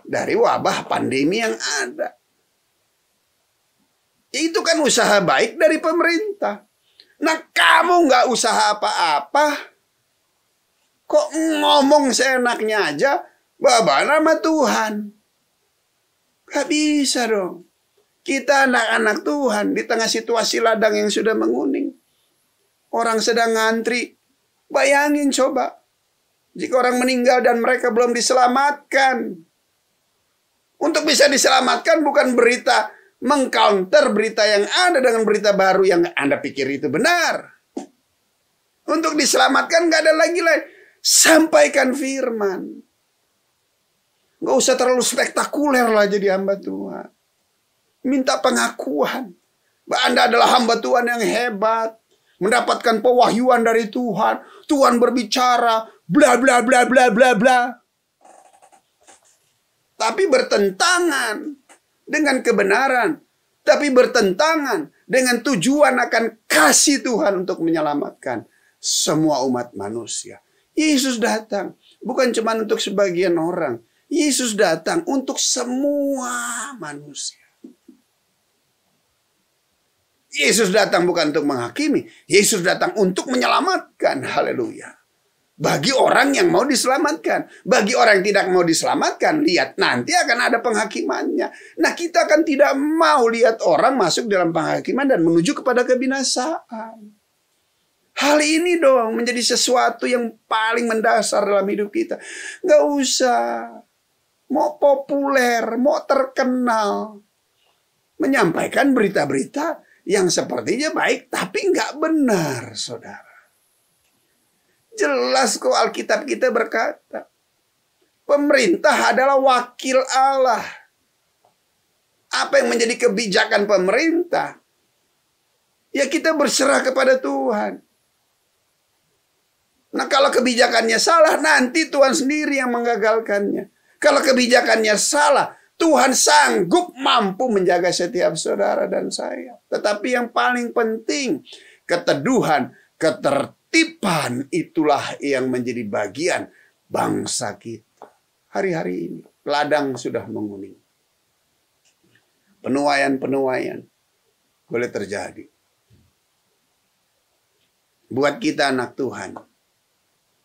dari wabah pandemi yang ada. Itu kan usaha baik dari pemerintah. Nah kamu nggak usaha apa-apa. Kok ngomong seenaknya aja. Bapak nama Tuhan. Gak bisa dong. Kita anak-anak Tuhan di tengah situasi ladang yang sudah menguning. Orang sedang ngantri. Bayangin coba. Jika orang meninggal dan mereka belum diselamatkan. Untuk bisa diselamatkan bukan berita mengcounter berita yang ada dengan berita baru yang Anda pikir itu benar. Untuk diselamatkan nggak ada lagi lain. Sampaikan firman. Nggak usah terlalu spektakuler lah jadi hamba Tuhan. Minta pengakuan. Bahwa Anda adalah hamba Tuhan yang hebat. Mendapatkan pewahyuan dari Tuhan. Tuhan berbicara. Bla bla bla bla bla bla tapi bertentangan dengan kebenaran, tapi bertentangan dengan tujuan akan kasih Tuhan untuk menyelamatkan semua umat manusia. Yesus datang bukan cuma untuk sebagian orang. Yesus datang untuk semua manusia. Yesus datang bukan untuk menghakimi, Yesus datang untuk menyelamatkan. Haleluya. Bagi orang yang mau diselamatkan. Bagi orang yang tidak mau diselamatkan, lihat nanti akan ada penghakimannya. Nah kita kan tidak mau lihat orang masuk dalam penghakiman dan menuju kepada kebinasaan. Hal ini dong menjadi sesuatu yang paling mendasar dalam hidup kita. Gak usah mau populer, mau terkenal. Menyampaikan berita-berita yang sepertinya baik tapi nggak benar saudara. Jelas kok Alkitab kita berkata. Pemerintah adalah wakil Allah. Apa yang menjadi kebijakan pemerintah? Ya kita berserah kepada Tuhan. Nah kalau kebijakannya salah nanti Tuhan sendiri yang menggagalkannya. Kalau kebijakannya salah Tuhan sanggup mampu menjaga setiap saudara dan saya. Tetapi yang paling penting keteduhan, ketertiban itulah yang menjadi bagian bangsa kita. Hari-hari ini ladang sudah menguning. Penuaian-penuaian boleh terjadi. Buat kita anak Tuhan,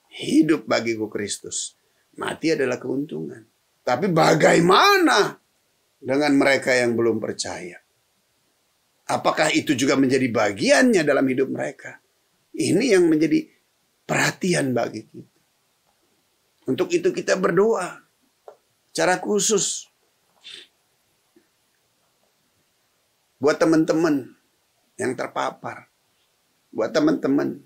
hidup bagiku Kristus. Mati adalah keuntungan. Tapi bagaimana dengan mereka yang belum percaya? Apakah itu juga menjadi bagiannya dalam hidup mereka? Ini yang menjadi perhatian bagi kita. Untuk itu kita berdoa. Cara khusus buat teman-teman yang terpapar, buat teman-teman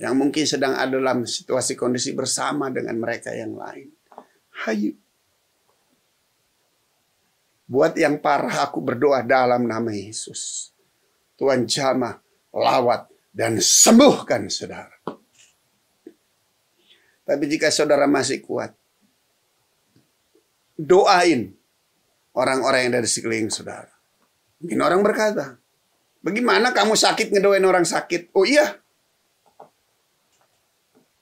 yang mungkin sedang ada dalam situasi kondisi bersama dengan mereka yang lain. Hayu. Buat yang parah aku berdoa dalam nama Yesus. Tuhan jamah, lawat, dan sembuhkan saudara. Tapi jika saudara masih kuat, doain orang-orang yang dari sekeliling saudara. Mungkin orang berkata, bagaimana kamu sakit ngedoain orang sakit? Oh iya,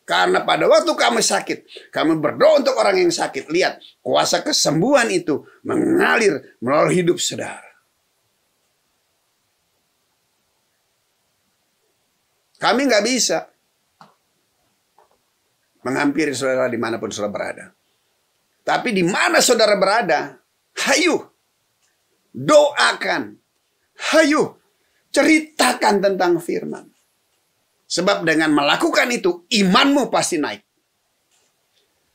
karena pada waktu kamu sakit, kamu berdoa untuk orang yang sakit. Lihat, kuasa kesembuhan itu mengalir melalui hidup saudara. Kami nggak bisa menghampiri saudara di mana pun saudara berada. Tapi di mana saudara berada, hayu doakan. Hayu, ceritakan tentang firman. Sebab dengan melakukan itu, imanmu pasti naik.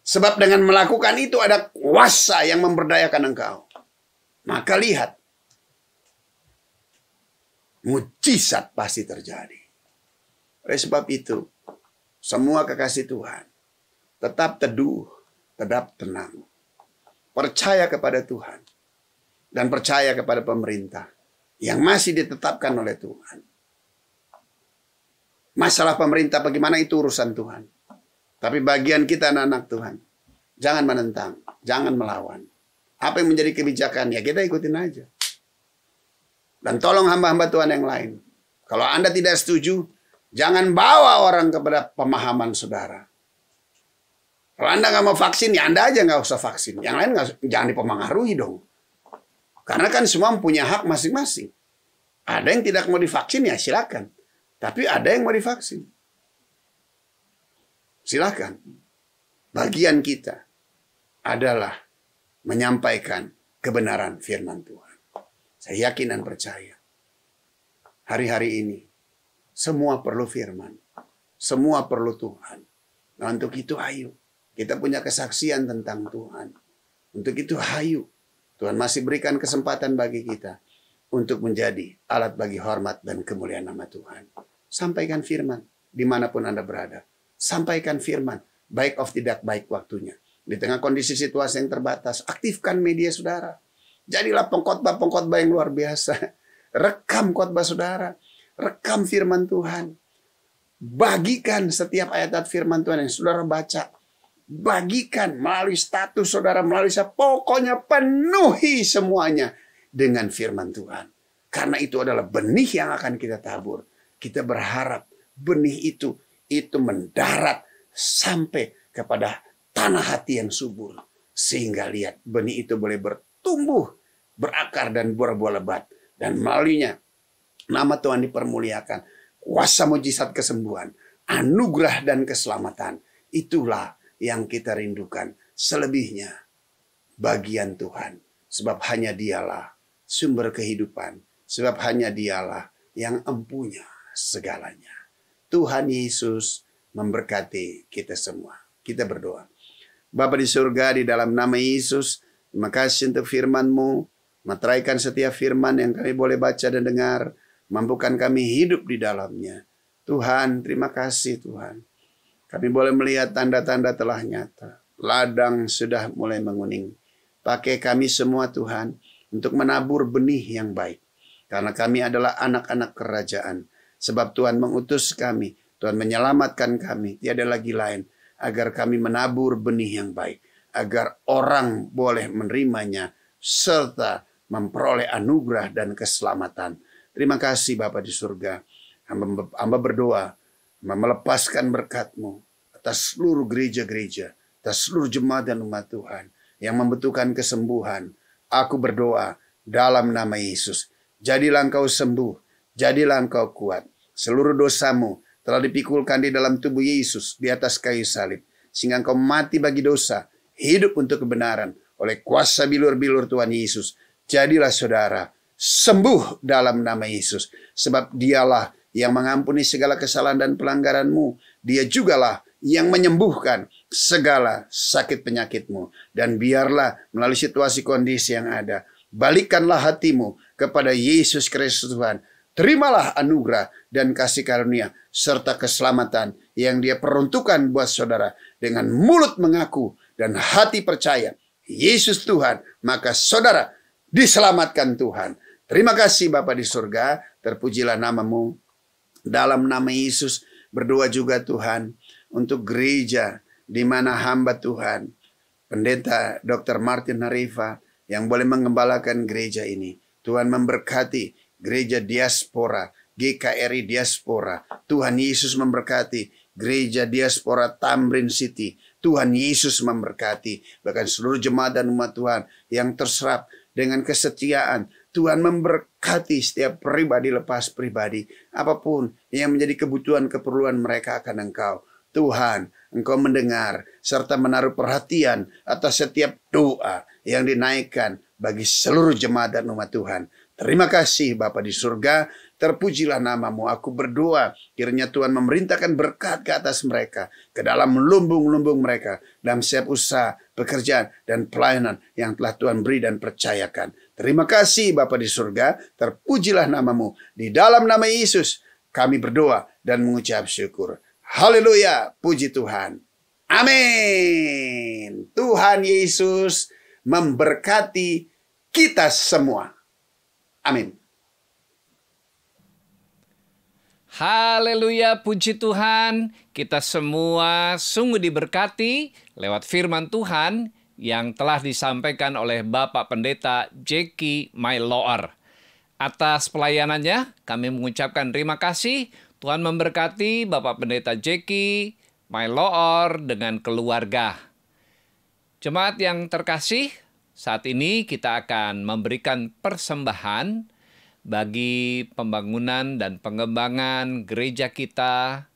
Sebab dengan melakukan itu ada kuasa yang memberdayakan engkau. Maka lihat, mujizat pasti terjadi. Oleh sebab itu, semua kekasih Tuhan, tetap teduh, tetap tenang. Percaya kepada Tuhan dan percaya kepada pemerintah yang masih ditetapkan oleh Tuhan. Masalah pemerintah bagaimana itu urusan Tuhan. Tapi bagian kita anak-anak Tuhan, jangan menentang, jangan melawan. Apa yang menjadi kebijakan ya kita ikutin aja. Dan tolong hamba-hamba Tuhan yang lain. Kalau Anda tidak setuju, jangan bawa orang kepada pemahaman saudara. Kalau Anda nggak mau vaksin, ya Anda aja nggak usah vaksin. Yang lain gak, jangan dipengaruhi dong. Karena kan semua punya hak masing-masing. Ada yang tidak mau divaksin ya silakan. Tapi ada yang mau divaksin. Silakan. Bagian kita adalah menyampaikan kebenaran firman Tuhan. Saya yakin dan percaya. Hari-hari ini semua perlu firman. Semua perlu Tuhan. Nah, untuk itu ayo. Kita punya kesaksian tentang Tuhan. Untuk itu hayu Tuhan masih berikan kesempatan bagi kita untuk menjadi alat bagi hormat dan kemuliaan nama Tuhan. Sampaikan firman di mana pun Anda berada. Sampaikan firman, baik of tidak baik waktunya. Di tengah kondisi situasi yang terbatas, aktifkan media saudara. Jadilah pengkhotbah-pengkhotbah yang luar biasa. Rekam khotbah saudara. Rekam firman Tuhan. Bagikan setiap ayat-ayat firman Tuhan yang saudara baca bagikan melalui status saudara, melalui saya. Pokoknya penuhi semuanya dengan firman Tuhan. Karena itu adalah benih yang akan kita tabur. Kita berharap benih itu itu mendarat sampai kepada tanah hati yang subur. Sehingga lihat benih itu boleh bertumbuh, berakar dan berbuah lebat. Dan melaluinya nama Tuhan dipermuliakan. Kuasa mujizat kesembuhan, anugerah dan keselamatan. Itulah yang kita rindukan. Selebihnya bagian Tuhan. Sebab hanya dialah sumber kehidupan. Sebab hanya dialah yang empunya segalanya. Tuhan Yesus memberkati kita semua. Kita berdoa. Bapa di surga di dalam nama Yesus, terima kasih untuk firman-Mu. Materaikan setiap firman yang kami boleh baca dan dengar. Mampukan kami hidup di dalamnya. Tuhan, terima kasih Tuhan. Kami boleh melihat tanda-tanda telah nyata. ladang sudah mulai menguning. Pakai kami semua Tuhan untuk menabur benih yang baik. Karena kami adalah anak-anak kerajaan. Sebab Tuhan mengutus kami, Tuhan menyelamatkan kami, tiada lagi lain. Agar kami menabur benih yang baik. Agar orang boleh menerimanya serta memperoleh anugerah dan keselamatan. Terima kasih Bapa di surga. Hamba, hamba berdoa, hamba melepaskan berkatmu atas seluruh gereja-gereja, atas seluruh jemaat dan umat Tuhan yang membutuhkan kesembuhan. Aku berdoa dalam nama Yesus. Jadilah engkau sembuh, jadilah engkau kuat. Seluruh dosamu telah dipikulkan di dalam tubuh Yesus di atas kayu salib. Sehingga engkau mati bagi dosa, hidup untuk kebenaran oleh kuasa bilur-bilur Tuhan Yesus. Jadilah saudara sembuh dalam nama Yesus. Sebab dialah yang mengampuni segala kesalahan dan pelanggaranmu. Dia jugalah yang menyembuhkan segala sakit penyakitmu. Dan biarlah melalui situasi kondisi yang ada. Balikkanlah hatimu kepada Yesus Kristus Tuhan. Terimalah anugerah dan kasih karunia serta keselamatan yang dia peruntukkan buat saudara dengan mulut mengaku dan hati percaya Yesus Tuhan, maka saudara diselamatkan Tuhan. Terima kasih Bapa di surga, terpujilah namamu. Dalam nama Yesus berdoa juga Tuhan untuk gereja di mana hamba Tuhan, pendeta Dr. Martin Harifa yang boleh mengembalakan gereja ini. Tuhan memberkati gereja diaspora, GKRI diaspora. Tuhan Yesus memberkati gereja diaspora Tamrin City. Tuhan Yesus memberkati bahkan seluruh jemaat dan umat Tuhan yang terserap dengan kesetiaan. Tuhan memberkati setiap pribadi lepas pribadi. Apa pun yang menjadi kebutuhan keperluan mereka akan engkau. Tuhan, engkau mendengar serta menaruh perhatian atas setiap doa yang dinaikkan bagi seluruh jemaat dan umat Tuhan. Terima kasih Bapa di surga, terpujilah namamu. Aku berdoa kiranya Tuhan memerintahkan berkat ke atas mereka, ke dalam lumbung-lumbung mereka, dalam setiap usaha, pekerjaan, dan pelayanan yang telah Tuhan beri dan percayakan. Terima kasih Bapa di surga, terpujilah namamu. Di dalam nama Yesus kami berdoa dan mengucap syukur. Haleluya, puji Tuhan. Amin. Tuhan Yesus memberkati kita semua. Amin. Haleluya, puji Tuhan. Kita semua sungguh diberkati lewat firman Tuhan yang telah disampaikan oleh Bapak Pendeta Jeki Mailoar. Atas pelayanannya, kami mengucapkan terima kasih. Tuhan memberkati Bapak Pendeta Jeki Mailoar dengan keluarga. Jemaat yang terkasih, saat ini kita akan memberikan persembahan bagi pembangunan dan pengembangan gereja kita.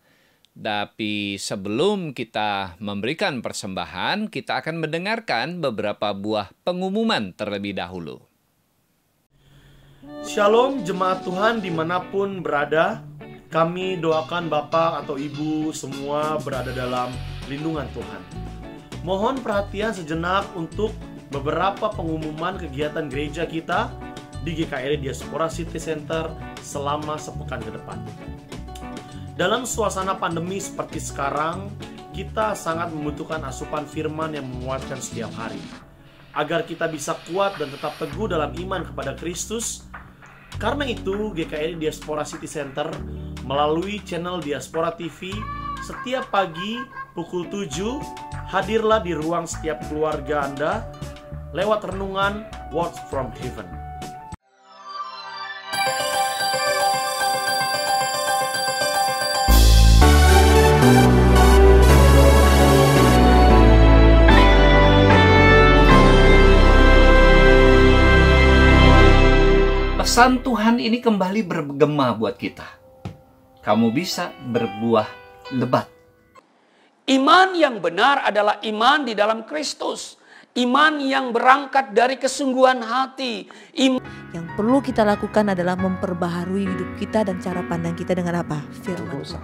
Tapi sebelum kita memberikan persembahan, kita akan mendengarkan beberapa buah pengumuman terlebih dahulu. Shalom jemaat Tuhan di mana pun berada Kami doakan Bapak atau Ibu semua berada dalam lindungan Tuhan Mohon perhatian sejenak untuk beberapa pengumuman kegiatan gereja kita di GKRI Diaspora City Center selama sepekan ke depan. Dalam suasana pandemi seperti sekarang, kita sangat membutuhkan asupan firman yang menguatkan setiap hari. Agar kita bisa kuat dan tetap teguh dalam iman kepada Kristus, karena itu GKRI Diaspora City Center melalui channel Diaspora TV setiap pagi pukul 7 hadirlah di ruang setiap keluarga Anda lewat renungan Words from Heaven. Pesan Tuhan ini kembali bergema buat kita. Kamu bisa berbuah lebat. Iman yang benar adalah iman di dalam Kristus. Iman yang berangkat dari kesungguhan hati. Iman Yang perlu kita lakukan adalah memperbaharui hidup kita dan cara pandang kita dengan apa? Firman. dosa.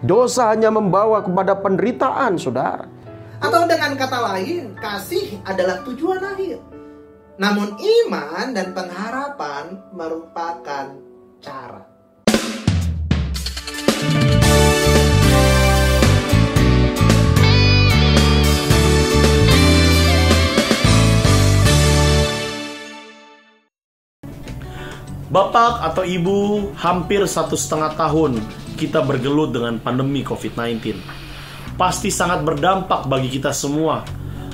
Dosa hanya membawa kepada penderitaan, saudara. Atau dengan kata lain, kasih adalah tujuan akhir. Namun iman dan pengharapan merupakan cara. Bapak atau Ibu, hampir satu setengah tahun kita bergelut dengan pandemi COVID-19. Pasti sangat berdampak bagi kita semua,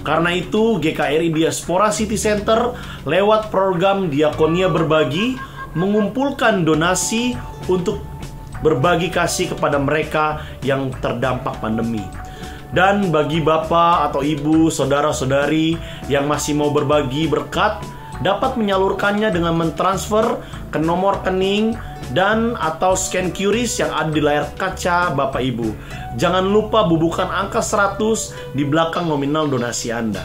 karena itu, GKRI Diaspora City Center lewat program Diakonia Berbagi mengumpulkan donasi untuk berbagi kasih kepada mereka yang terdampak pandemi. Dan bagi bapak atau ibu, saudara-saudari yang masih mau berbagi berkat, dapat menyalurkannya dengan mentransfer ke nomor rekening dan atau scan QRIS yang ada di layar kaca Bapak Ibu. Jangan lupa bubukan angka 100 di belakang nominal donasi Anda.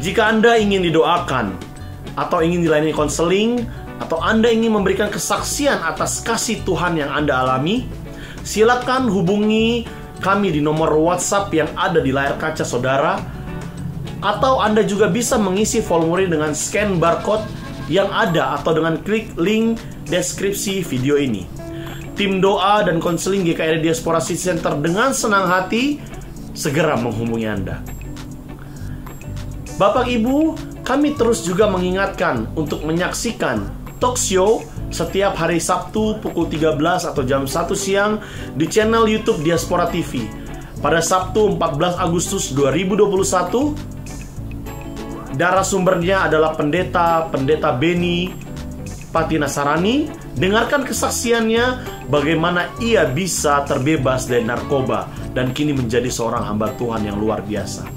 Jika Anda ingin didoakan atau ingin dilayani konseling atau Anda ingin memberikan kesaksian atas kasih Tuhan yang Anda alami, silakan hubungi kami di nomor WhatsApp yang ada di layar kaca saudara atau Anda juga bisa mengisi formulir dengan scan barcode yang ada atau dengan klik link deskripsi video ini. Tim doa dan konseling GKRI Diaspora City Center dengan senang hati segera menghubungi Anda. Bapak Ibu, kami terus juga mengingatkan untuk menyaksikan talk show setiap hari Sabtu pukul 13 atau jam 1 siang di channel YouTube Diaspora TV. Pada Sabtu 14 Agustus 2021 Darah sumbernya adalah pendeta pendeta Beni Pati Nasarani. Dengarkan kesaksiannya bagaimana ia bisa terbebas dari narkoba dan kini menjadi seorang hamba Tuhan yang luar biasa.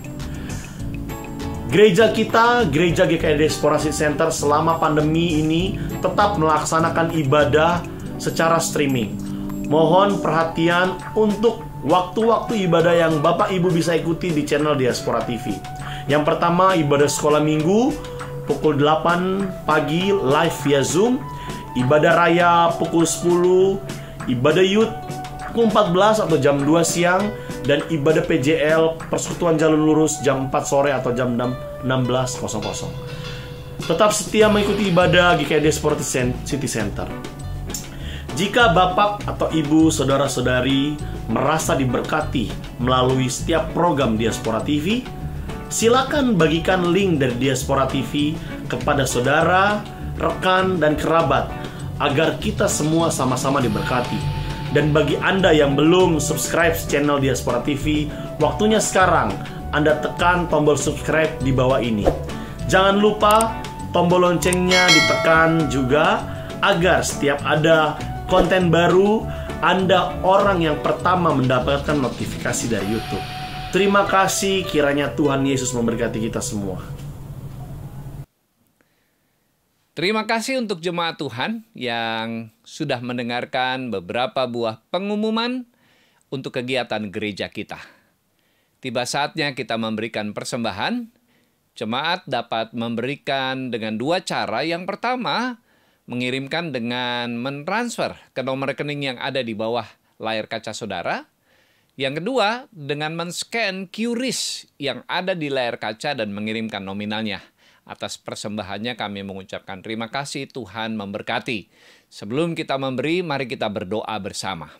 Gereja kita, Gereja GKI Diaspora Center selama pandemi ini tetap melaksanakan ibadah secara streaming. Mohon perhatian untuk waktu-waktu ibadah yang Bapak Ibu bisa ikuti di channel Diaspora TV. Yang pertama ibadah sekolah minggu pukul 8 pagi live via Zoom, ibadah raya pukul 10, ibadah youth pukul 14 atau jam 2 siang dan ibadah PJL Persekutuan Jalur Lurus jam 4 sore atau jam 16.00. Tetap setia mengikuti ibadah GKD Sport City Center. Jika bapak atau ibu, saudara-saudari merasa diberkati melalui setiap program Diaspora TV, Silakan bagikan link dari Diaspora TV kepada saudara, rekan, dan kerabat agar kita semua sama-sama diberkati. Dan bagi Anda yang belum subscribe channel Diaspora TV, waktunya sekarang Anda tekan tombol subscribe di bawah ini. Jangan lupa tombol loncengnya ditekan juga agar setiap ada konten baru Anda orang yang pertama mendapatkan notifikasi dari YouTube. Terima kasih kiranya Tuhan Yesus memberkati kita semua. Terima kasih untuk jemaat Tuhan yang sudah mendengarkan beberapa buah pengumuman untuk kegiatan gereja kita. Tiba saatnya kita memberikan persembahan. Jemaat dapat memberikan dengan dua cara. Yang pertama, mengirimkan dengan mentransfer ke nomor rekening yang ada di bawah layar kaca saudara. Yang kedua, dengan men-scan QRIS yang ada di layar kaca dan mengirimkan nominalnya. Atas persembahannya kami mengucapkan terima kasih Tuhan memberkati. Sebelum kita memberi, mari kita berdoa bersama.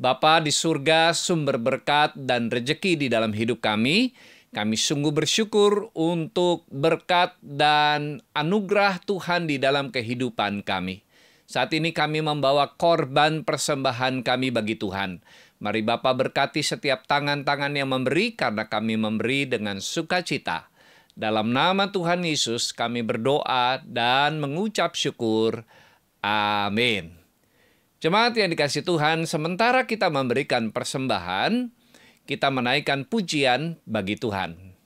Bapa di surga, sumber berkat dan rejeki di dalam hidup kami, kami sungguh bersyukur untuk berkat dan anugerah Tuhan di dalam kehidupan kami. Saat ini kami membawa korban persembahan kami bagi Tuhan. Mari Bapa berkati setiap tangan-tangan yang memberi karena kami memberi dengan sukacita. Dalam nama Tuhan Yesus kami berdoa dan mengucap syukur. Amin. Jemaat yang dikasih Tuhan, sementara kita memberikan persembahan, kita menaikkan pujian bagi Tuhan.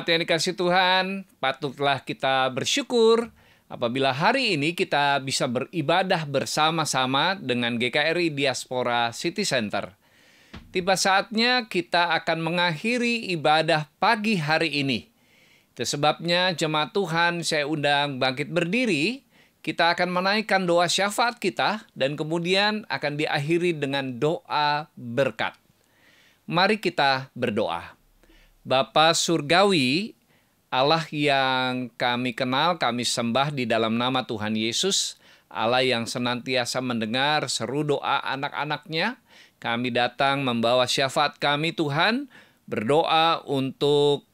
Jemaat yang dikasih Tuhan, patutlah kita bersyukur apabila hari ini kita bisa beribadah bersama-sama dengan GKRI Diaspora City Center. Tiba saatnya kita akan mengakhiri ibadah pagi hari ini. Itu sebabnya jemaat Tuhan saya undang bangkit berdiri, kita akan menaikkan doa syafaat kita dan kemudian akan diakhiri dengan doa berkat. Mari kita berdoa. Bapa Surgawi, Allah yang kami kenal, kami sembah di dalam nama Tuhan Yesus, Allah yang senantiasa mendengar seru doa anak-anaknya, kami datang membawa syafaat kami Tuhan, berdoa untuk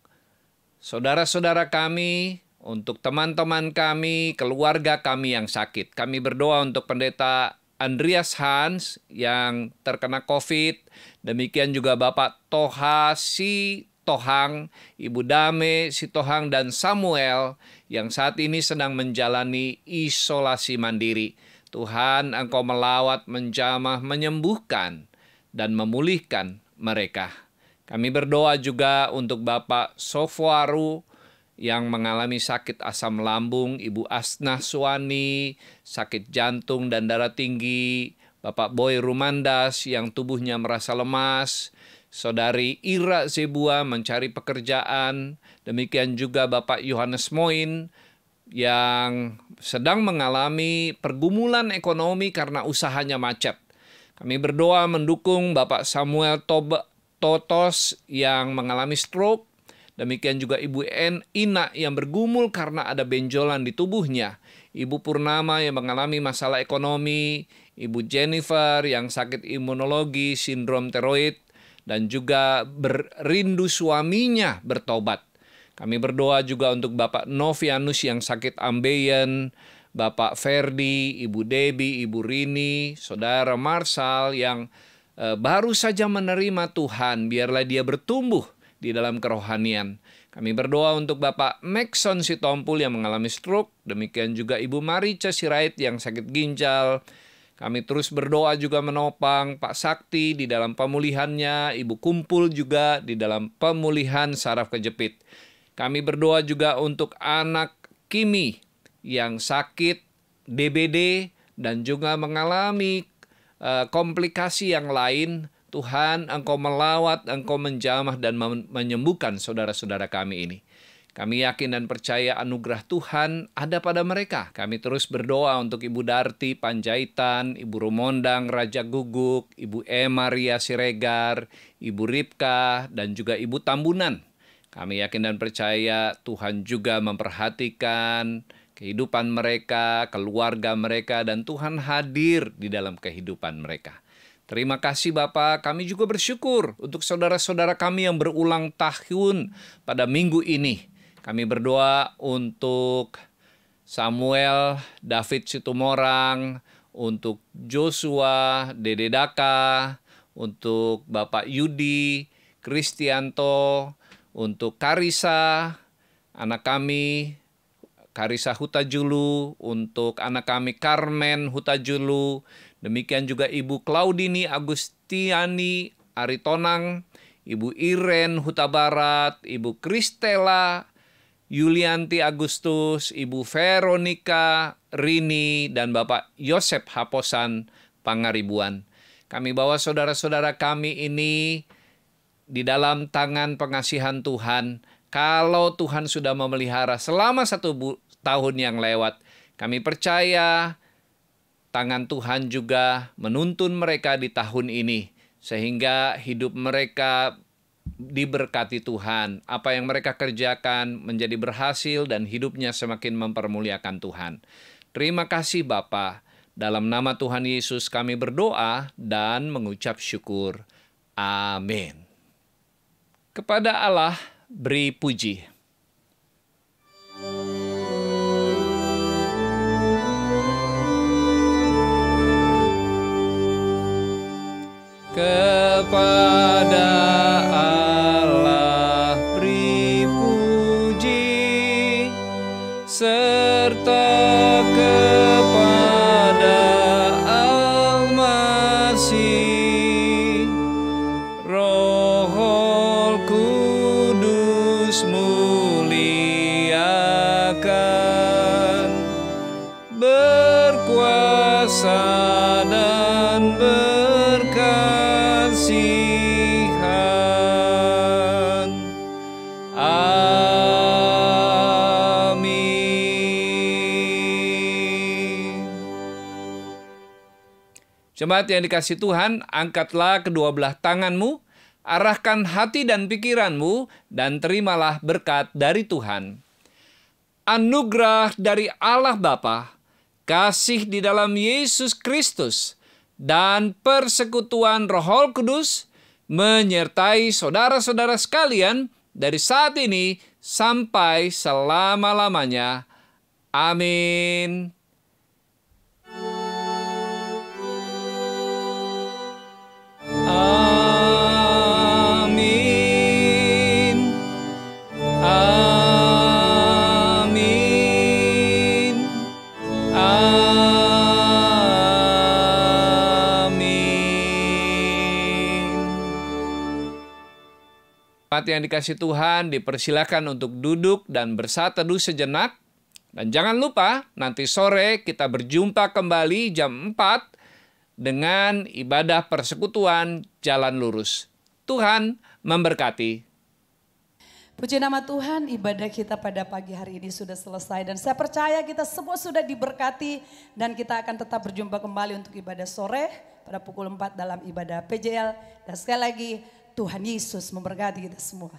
saudara-saudara kami, untuk teman-teman kami, keluarga kami yang sakit. Kami berdoa untuk pendeta Andreas Hans yang terkena COVID, demikian juga Bapak Toha Si Tohang, Ibu Dame, Si Tohang, dan Samuel yang saat ini sedang menjalani isolasi mandiri. Tuhan, Engkau melawat, menjamah, menyembuhkan, dan memulihkan mereka. Kami berdoa juga untuk Bapak Sofwaru yang mengalami sakit asam lambung, Ibu Asnah Suwani, sakit jantung dan darah tinggi, Bapak Boy Rumandas yang tubuhnya merasa lemas, Saudari Ira Zebua mencari pekerjaan, demikian juga Bapak Yohanes Moin yang sedang mengalami pergumulan ekonomi karena usahanya macet. Kami berdoa mendukung Bapak Samuel Toba, Totos yang mengalami stroke, demikian juga Ibu N. Ina yang bergumul karena ada benjolan di tubuhnya. Ibu Purnama yang mengalami masalah ekonomi, Ibu Jennifer yang sakit imunologi, sindrom teroid, dan juga berindu suaminya bertobat. Kami berdoa juga untuk Bapak Novianus yang sakit ambeien, Bapak Ferdi, Ibu Debi, Ibu Rini, Saudara Marsal yang uh, baru saja menerima Tuhan, biarlah dia bertumbuh di dalam kerohanian. Kami berdoa untuk Bapak Maxon Sitompul yang mengalami stroke, demikian juga Ibu Marica Sirait yang sakit ginjal, kami terus berdoa juga menopang Pak Sakti di dalam pemulihannya, Ibu Kumpul juga di dalam pemulihan saraf kejepit. Kami berdoa juga untuk anak Kimi yang sakit DBD dan juga mengalami uh, komplikasi yang lain. Tuhan, Engkau melawat, Engkau menjamah dan menyembuhkan saudara-saudara kami ini. Kami yakin dan percaya anugerah Tuhan ada pada mereka. Kami terus berdoa untuk Ibu Darti Panjaitan, Ibu Rumondang Raja Guguk, Ibu E. Maria Siregar, Ibu Ripka, dan juga Ibu Tambunan. Kami yakin dan percaya Tuhan juga memperhatikan kehidupan mereka, keluarga mereka, dan Tuhan hadir di dalam kehidupan mereka. Terima kasih Bapak, kami juga bersyukur untuk saudara-saudara kami yang berulang tahun pada minggu ini. Kami berdoa untuk Samuel, David Situmorang, untuk Joshua, Dede Daka, untuk Bapak Yudi, Kristianto, untuk Karisa, anak kami, Karisa Hutajulu, untuk anak kami Carmen Hutajulu, demikian juga Ibu Claudini Agustiani Aritonang, Ibu Iren Huta Barat, Ibu Kristela, Yulianti Agustus, Ibu Veronica Rini, dan Bapak Yosep Haposan Pangaribuan. Kami bawa saudara-saudara kami ini di dalam tangan pengasihan Tuhan. Kalau Tuhan sudah memelihara selama satu tahun yang lewat, kami percaya tangan Tuhan juga menuntun mereka di tahun ini, sehingga hidup mereka diberkati Tuhan. Apa yang mereka kerjakan menjadi berhasil dan hidupnya semakin mempermuliakan Tuhan. Terima kasih Bapa. Dalam nama Tuhan Yesus kami berdoa dan mengucap syukur. Amin. Kepada Allah beri puji. Kepada smooth. Jemaat yang dikasih Tuhan, angkatlah kedua belah tanganmu, arahkan hati dan pikiranmu, dan terimalah berkat dari Tuhan. Anugerah dari Allah Bapa, kasih di dalam Yesus Kristus, dan persekutuan Roh Kudus menyertai saudara-saudara sekalian dari saat ini sampai selama-lamanya. Amin. Jemaat yang dikasih Tuhan dipersilakan untuk duduk dan bersatu sejenak. Dan jangan lupa nanti sore kita berjumpa kembali jam 4 dengan ibadah persekutuan jalan lurus. Tuhan memberkati. Puji nama Tuhan, ibadah kita pada pagi hari ini sudah selesai dan saya percaya kita semua sudah diberkati dan kita akan tetap berjumpa kembali untuk ibadah sore pada pukul 4 dalam ibadah PJL dan sekali lagi Tuhan Yesus memberkati kita semua.